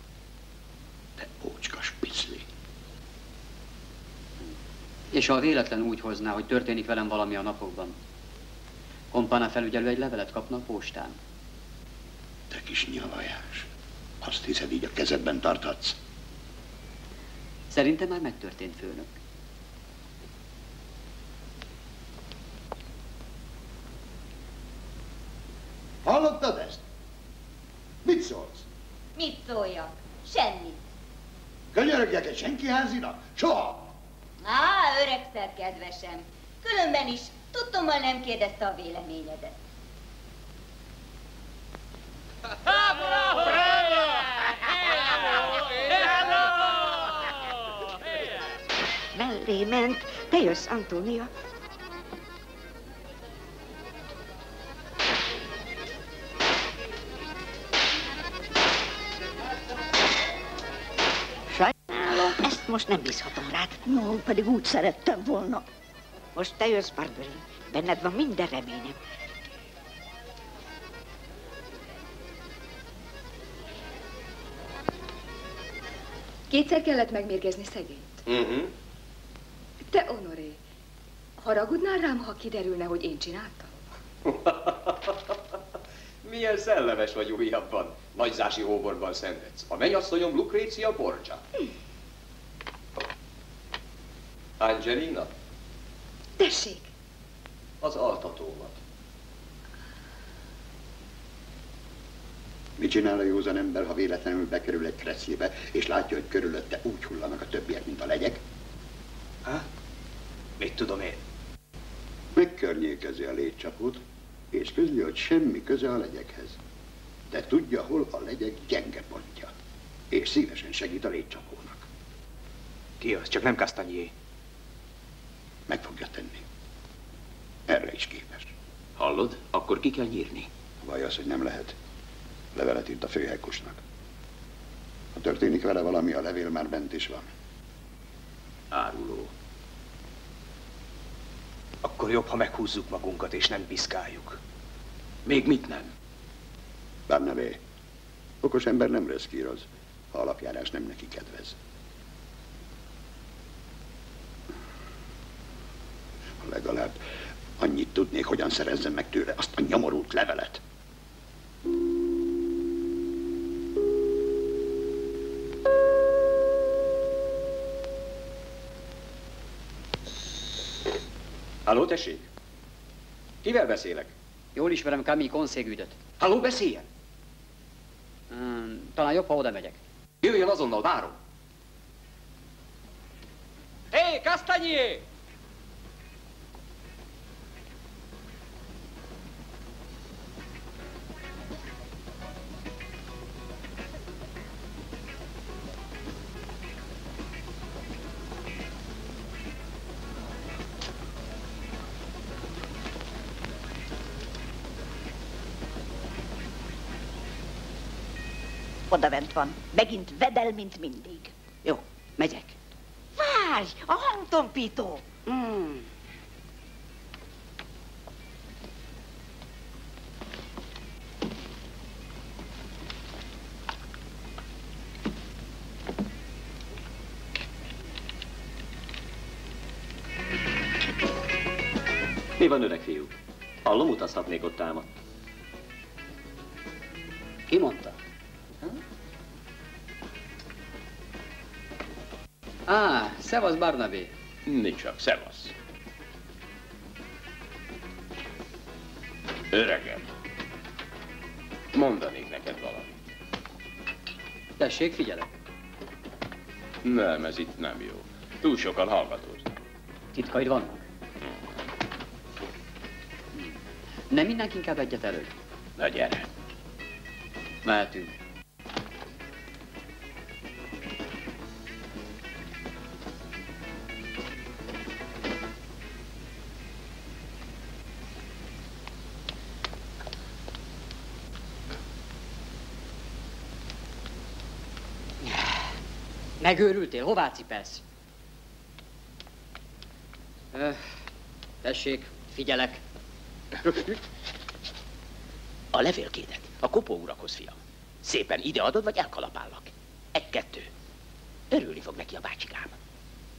És ha véletlen úgy hozná, hogy történik velem valami a napokban, kompána felügyelő egy levelet kapna a postán. Te kis nyavajás. Azt hiszed, így a kezedben tarthatsz? Szerintem már megtörtént, főnök. Hallottad ezt? Mit szólsz? Mit szóljak? Semmit. Könyörögjek egy senki házinak? Soha! Á, öregszer, kedvesem. Különben is tudtommal nem kérdezte a véleményedet. Mellé ment. Te jössz, Antónia. Most nem bízhatom rád. No, pedig úgy szerettem volna. Most te jössz, Barbary. Benned van minden reményem. Kétszer kellett megmérgezni szegényt. Uh-huh. Te, Honoré, haragudnál rám, ha kiderülne, hogy én csináltam? Milyen szellemes vagy újabban. Nagyzási hóborban szenvedsz. A mennyasszonyom Lucrécia Borgia. Angelina, Tessék! az altatómat. Mit csinál a józan ember, ha véletlenül bekerül egy kreszébe, és látja, hogy körülötte úgy hullanak a többiek, mint a legyek? Há? Mit tudom én? Megkörnyékezi a létcsapót, és közli, hogy semmi köze a legyekhez. De tudja, hol a legyek gyenge pontja, és szívesen segít a létcsapónak. Ki az? Csak nem Kastanyé. Meg fogja tenni. Erre is képes. Hallod? Akkor ki kell nyírni. Vaj az, hogy nem lehet. Levelet írt a főhekusnak. Ha történik vele valami, a levél már bent is van. Áruló. Akkor jobb, ha meghúzzuk magunkat és nem piszkáljuk. Még mit nem? Barnabé, okos ember nem reszkíroz, ha alapjárás nem neki kedvez. Legalább annyit tudnék, hogyan szerezzem meg tőle azt a nyomorult levelet. Halló, tessék? Kivel beszélek? Jól ismerem Camille konszégüdöt. Halló, beszéljen! Hmm, talán jobb, ha oda megyek. Jöjjön azonnal, várom. Hé, hey, Kastanyé! Odavent van. Megint vedel, mint mindig. Jó, megyek. Várj, a hangtompító. Mm. Mi van, öreg fiú? Hallom, utazhatnék ott támadt. Ki mondta? Á, szevasz Barnabé. Nincs csak, szevasz. Öregem, mondanék neked valamit. Tessék, figyelek. Nem, ez itt nem jó. Túl sokan hallgatóznak. Titkaid vannak? Nem mindenki inkább egyet elő. Na gyere. Mehetünk. Megőrültél? Hová cipelsz? Öh, tessék, figyelek. A levélkédet a kopó urakhoz, fiam. Szépen ide adod, vagy elkalapállak. Egy-kettő. Örülni fog neki a bácsikám.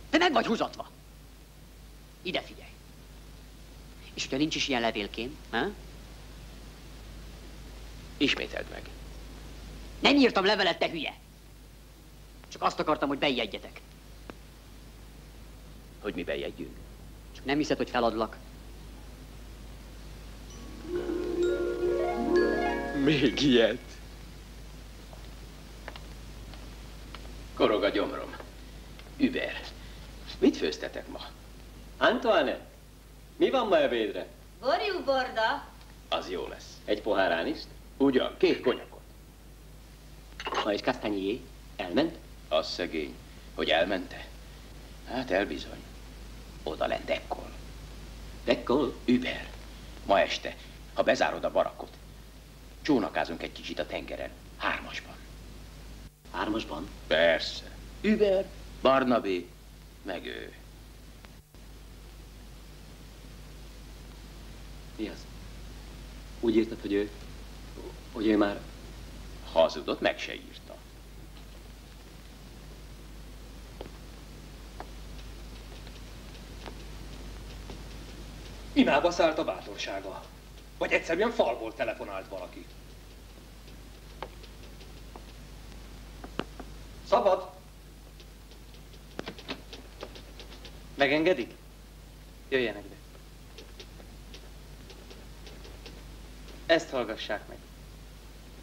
Te meg vagy húzatva. Ide figyelj. És hogyha nincs is ilyen levélkém, ha? Ismételd meg. Nem írtam levelet, te hülye. Csak azt akartam, hogy beijedjetek. Hogy mi bejegyünk. Csak nem hiszed, hogy feladlak. Még ilyet? Korog a gyomrom. Über. Mit főztetek ma? Antoine, mi van ma ebédre? Borjú borda. Az jó lesz. Egy pohár ániszt? Ugyan, két konyakot. Ma és Kastanyé elment? Az szegény, hogy elmente. Hát elbizony. Oda lent ekkor. Dekkol? Über. Ma este, ha bezárod a barakot, csónakázunk egy kicsit a tengeren. Hármasban. Hármasban? Persze. Über, Barnabé, meg ő. Mi az? Úgy írtad, hogy ő... hogy ő már... Hazudott, meg se írta. Imába szállt a bátorsága. Vagy egyszerűen falból telefonált valaki. Szabad! Megengedik? Jöjjenek be. Ezt hallgassák meg.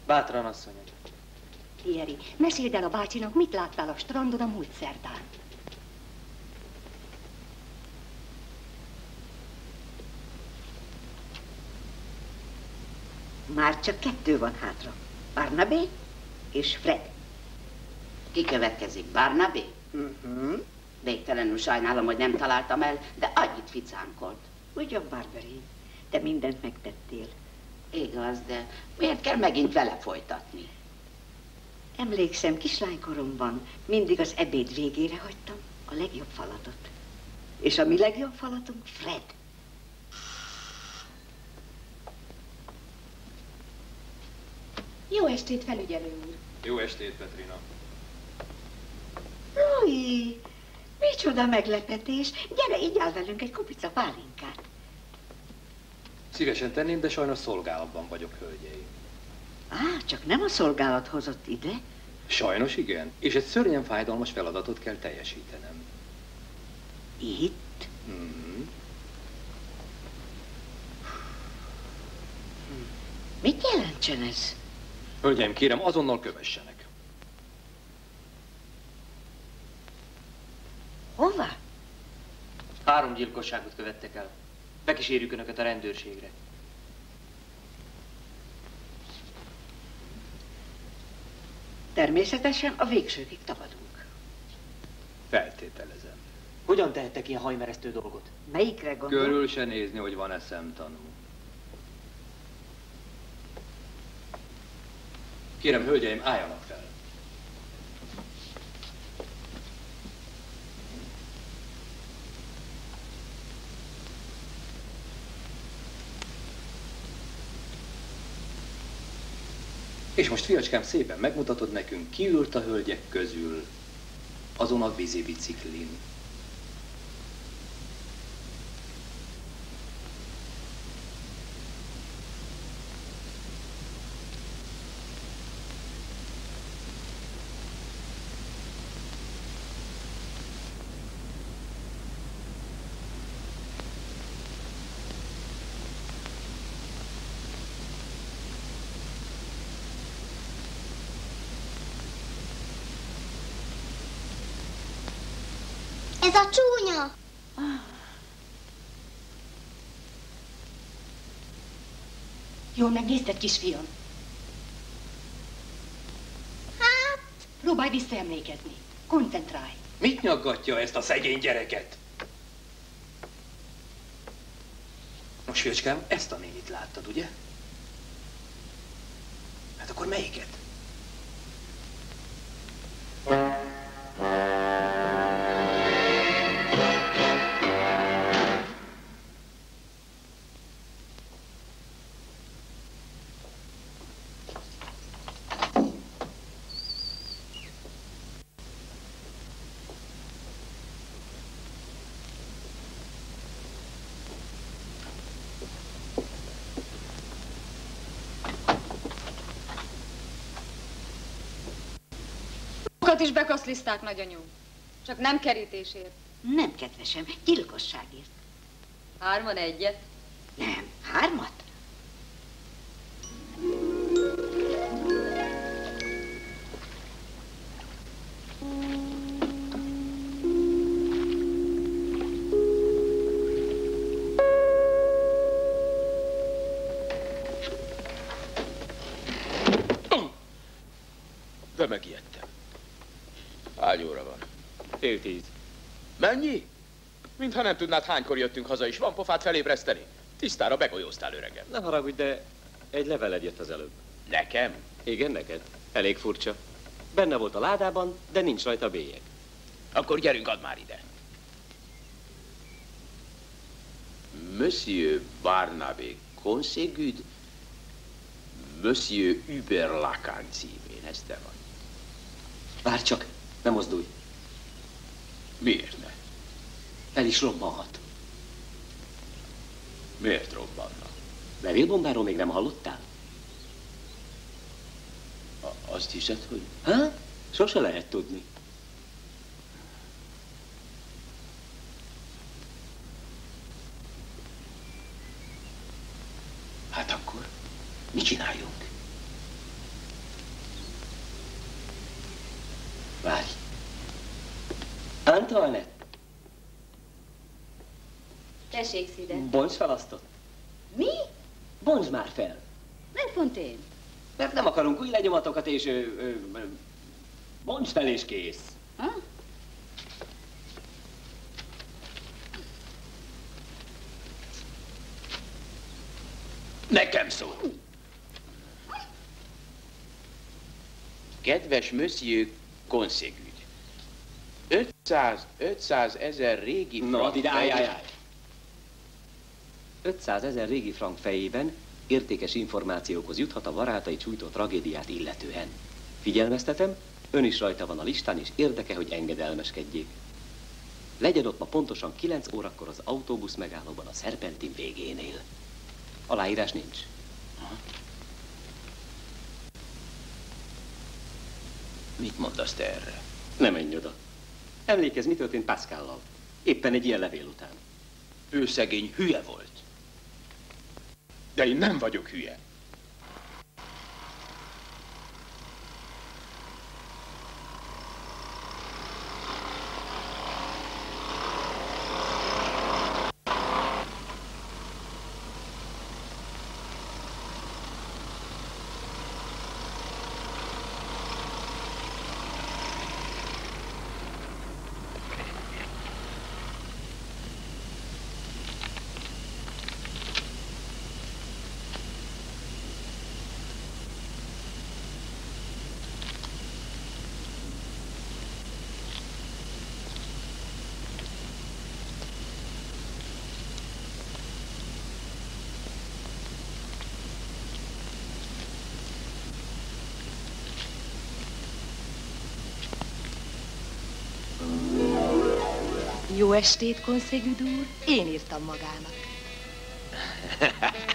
Bátran asszonyok. Ieri meséld el a bácsinak, mit láttál a strandon a múlt szerdán. Már csak kettő van hátra. Barnabé és Fred. Ki következik? Barnabé? Uh-huh. Végtelenül sajnálom, hogy nem találtam el, de annyit ficánkolt. Ugyan, Barberin, te mindent megtettél. Igaz, de miért kell megint vele folytatni? Emlékszem, kislánykoromban mindig az ebéd végére hagytam a legjobb falatot. És a mi legjobb falatunk Fred. Jó estét, felügyelő úr. Jó estét, Petrina. Louis, micsoda meglepetés. Gyere, így áll velünk egy kupica pálinkát. Szívesen tenném, de sajnos szolgálatban vagyok, hölgyeim. Á, csak nem a szolgálat hozott ide. Sajnos igen, és egy szörnyen fájdalmas feladatot kell teljesítenem. Itt? Mm. Mit jelentsen ez? Hölgyeim, kérem, azonnal kövessenek. Hova? Három gyilkosságot követtek el. Bekísérjük önöket a rendőrségre. Természetesen a végsőkig tapadunk. Feltételezem. Hogyan tehettek ilyen hajmeresztő dolgot? Melyikre gondol? Körül se nézni, hogy van-e szemtanú. Kérem, hölgyeim, álljanak fel. És most, fiacskám, szépen megmutatod nekünk, ki ült a hölgyek közül azon a vízi biciklin. Ez a csúnya! Jól megnézted, kisfiam? Hát? Próbálj visszaemlékezni. Koncentrálj. Mit nyaggatja ezt a szegény gyereket? Nos, fiacskám, ezt a nénit láttad, ugye? Hát akkor melyiket? Sokat is bekaszliszták, nagyanyú. Csak nem kerítésért. Nem, kedvesem, gyilkosságért. Hárman egyet. Nem, hármat? Mintha nem tudnád, hánykor jöttünk haza, és van pofát felébreszteni. Tisztára begolyóztál, öregem. Ne haragudj, de egy leveled jött az előbb. Nekem? Igen, neked. Elég furcsa. Benne volt a ládában, de nincs rajta bélyeg. Akkor gyerünk, add már ide. Monsieur Barnabé Consegut, Monsieur Hubert Lacan címén, ez te vagy. Várj csak, ne mozdulj. Miért ne? El is robbanhat. Miért robbanna? Levélbombáról még nem hallottál? A- azt hiszed, hogy... Ha? Sose lehet tudni. Hát akkor mit csináljunk? Várj. Antoinette, Tessék, Szide. bonts felasztott. Mi? Bonts már fel. Nem fontén. Mert nem akarunk új lenyomatokat, és ö, ö, ö, bonts fel és kész. Ha? Nekem szól. Kedves Monsieur Conségüd, 500, 500 ezer régi Na, frank ide, állj, állj. 500 ezer régi frank fejében értékes információkhoz juthat a barátai csújtó tragédiát illetően. Figyelmeztetem, ön is rajta van a listán, és érdeke, hogy engedelmeskedjék. Legyen ott ma pontosan 9 órakor az autóbusz megállóban a Szerpentin végénél. Aláírás nincs. Mit mondasz te erre? Nem menj oda. Emlékezz, mi történt Pascallal. Éppen egy ilyen levél után. Ő szegény hülye volt. De én nem vagyok hülye. Jó estét, konszégüd úr. Én írtam magának.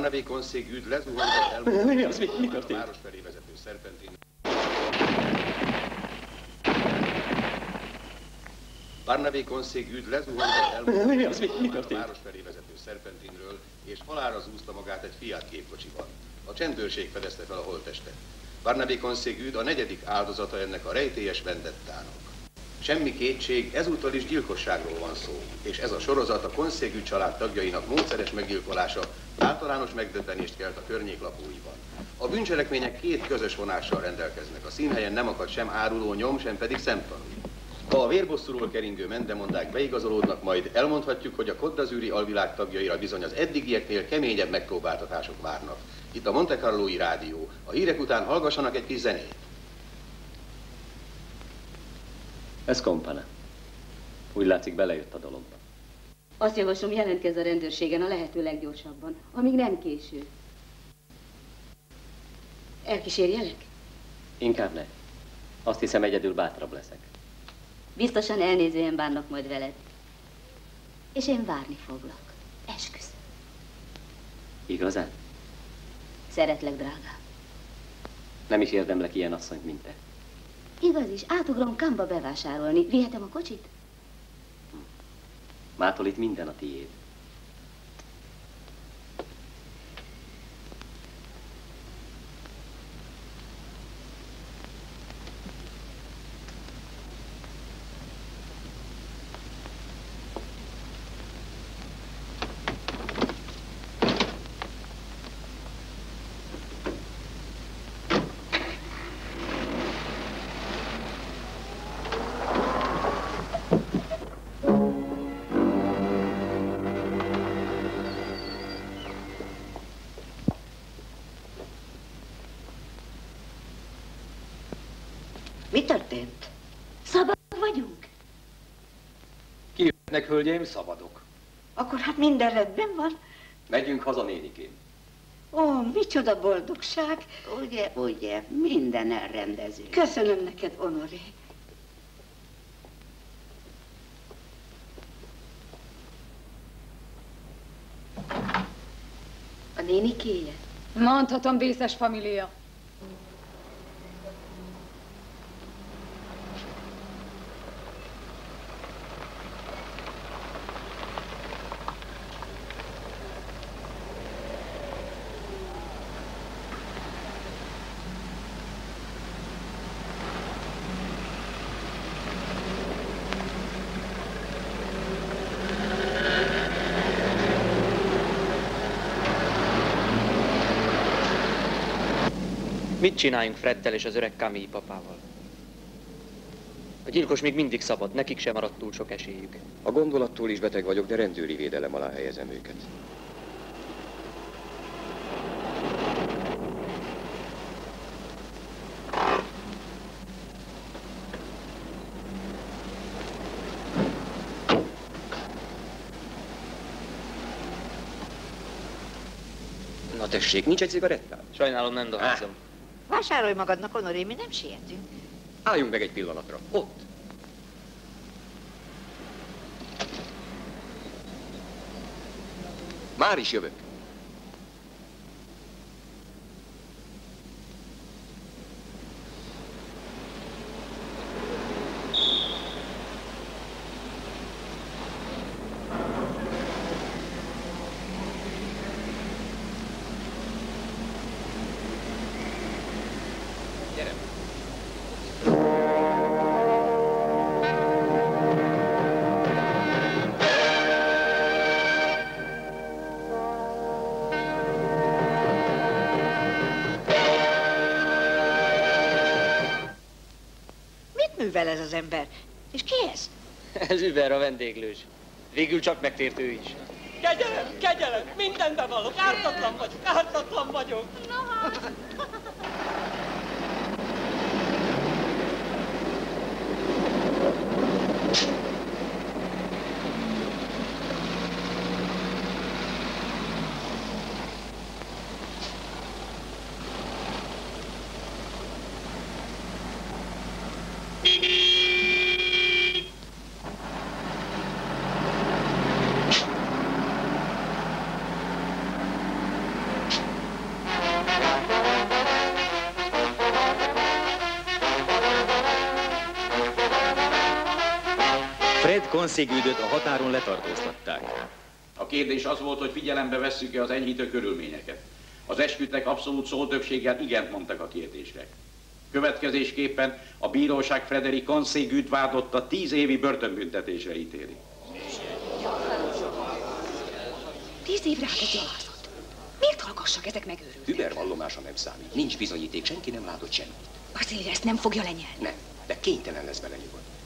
Barnabé konszég üd lezuhant el. Mi az? Mi- mi a történt? város felé vezető szerpentin. Barnabé konszég üd lezuhant el. Mi az? Mi- mi a történt? város felé vezető szerpentinről, és halára zúzta magát egy Fiat gépkocsiban. A csendőrség fedezte fel a holttestet. Barnabé konszég üd a negyedik áldozata ennek a rejtélyes vendettának. Semmi kétség, ezúttal is gyilkosságról van szó, és ez a sorozat a konszégű család tagjainak módszeres meggyilkolása általános megdöbbenést kelt a környék lakóiban. A bűncselekmények két közös vonással rendelkeznek. A színhelyen nem akad sem áruló nyom, sem pedig szemtanú. Ha a vérbosszúról keringő mendemondák beigazolódnak, majd elmondhatjuk, hogy a koddazűri alvilág tagjaira bizony az eddigieknél keményebb megpróbáltatások várnak. Itt a Monte Carloi rádió. A hírek után hallgassanak egy kis zenét. Ez kompana. Úgy látszik, belejött a dologba. Azt javaslom, jelentkezz a rendőrségen a lehető leggyorsabban, amíg nem késő. Elkísérjelek? Inkább ne. Azt hiszem, egyedül bátrabb leszek. Biztosan elnézően bánnak majd veled. És én várni foglak. Esküszöm. Igazán? Szeretlek, drágám. Nem is érdemlek ilyen asszonyt, mint te. Igaz is, átugrom Kamba bevásárolni. Vihetem a kocsit? Mától itt minden a tiéd. Kijöhetnek, hölgyeim, szabadok. Akkor hát minden rendben van. Megyünk haza, nénikém. Ó, micsoda boldogság. Ugye, ugye, minden elrendező. Köszönöm neked, Honoré. A nénikéje? Mondhatom, díszes família. Mit csináljunk Freddel és az öreg Camille papával? A gyilkos még mindig szabad, nekik sem maradt túl sok esélyük. A gondolattól is beteg vagyok, de rendőri védelem alá helyezem őket. Na tessék, nincs egy cigarettám? Sajnálom, nem dohányzom. Vásárolj magadnak, Honoré, mi nem sietünk. Álljunk meg egy pillanatra. Ott. Már is jövök. Művel ez az ember? És ki ez? Ez Über a vendéglős. Végül csak megtért ő is. Kegyelem, kegyelem, mindenbe valok, ártatlan vagyok, ártatlan vagyok. Fred Consigüdöt a határon letartóztatták. A kérdés az volt, hogy figyelembe vesszük-e az enyhítő körülményeket. Az esküdtek abszolút szótöbbséggel igent mondtak a kérdésre. Következésképpen a bíróság Frederik Consigüt vádotta tíz évi börtönbüntetésre ítéli. Tíz évre hát egy gyalázott. Miért hallgassak ezek megőrült? Über vallomása nem számít. Nincs bizonyíték, senki nem látott semmit. Basília ezt nem fogja lenyelni. Nem, de kénytelen lesz belenyugodni.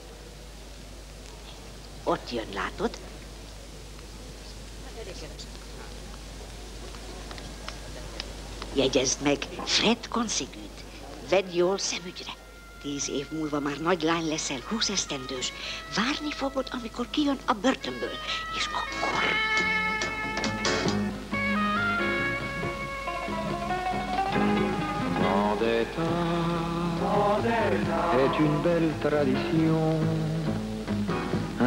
Ott jön, látod? Jegyezd meg, Fred Consigüt. Vedd jól szemügyre. Tíz év múlva már nagy lány leszel, húsz esztendős. Várni fogod, amikor kijön a börtönből. És akkor... Vendetta est une belle tradition,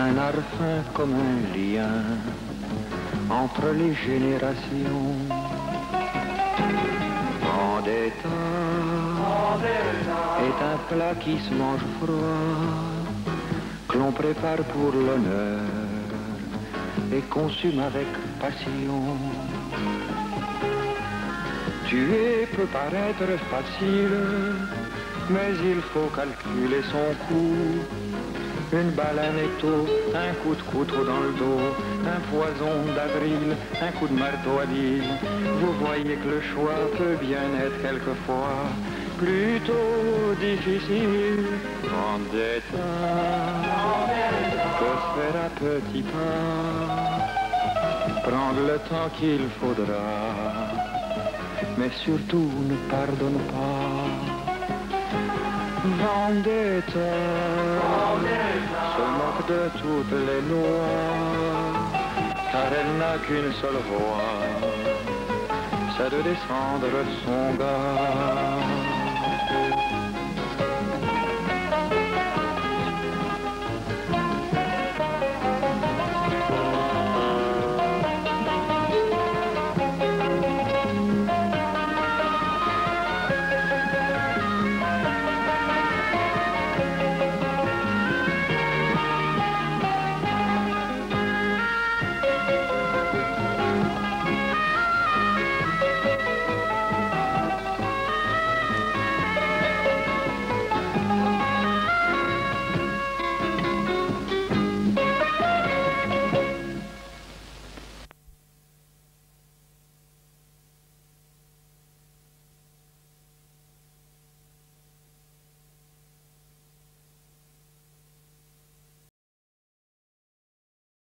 un fin comme un lien entre les générations. Vendetta est un plat qui se mange froid, que l'on prépare pour l'honneur et consume avec passion. Tuer peut paraître facile, mais il faut calculer son coût. Une balle, un étau, un coup de couteau dans le dos, un poison d'avril, un coup de marteau à dire. Vous voyez que le choix peut bien être quelquefois plutôt difficile. Vendetta se faire à petits pas, prendre le temps qu'il faudra mais surtout ne pardonne pas. Vendetta se moque de toutes les noix, car elle n'a qu'une seule voix, c'est de descendre son gars.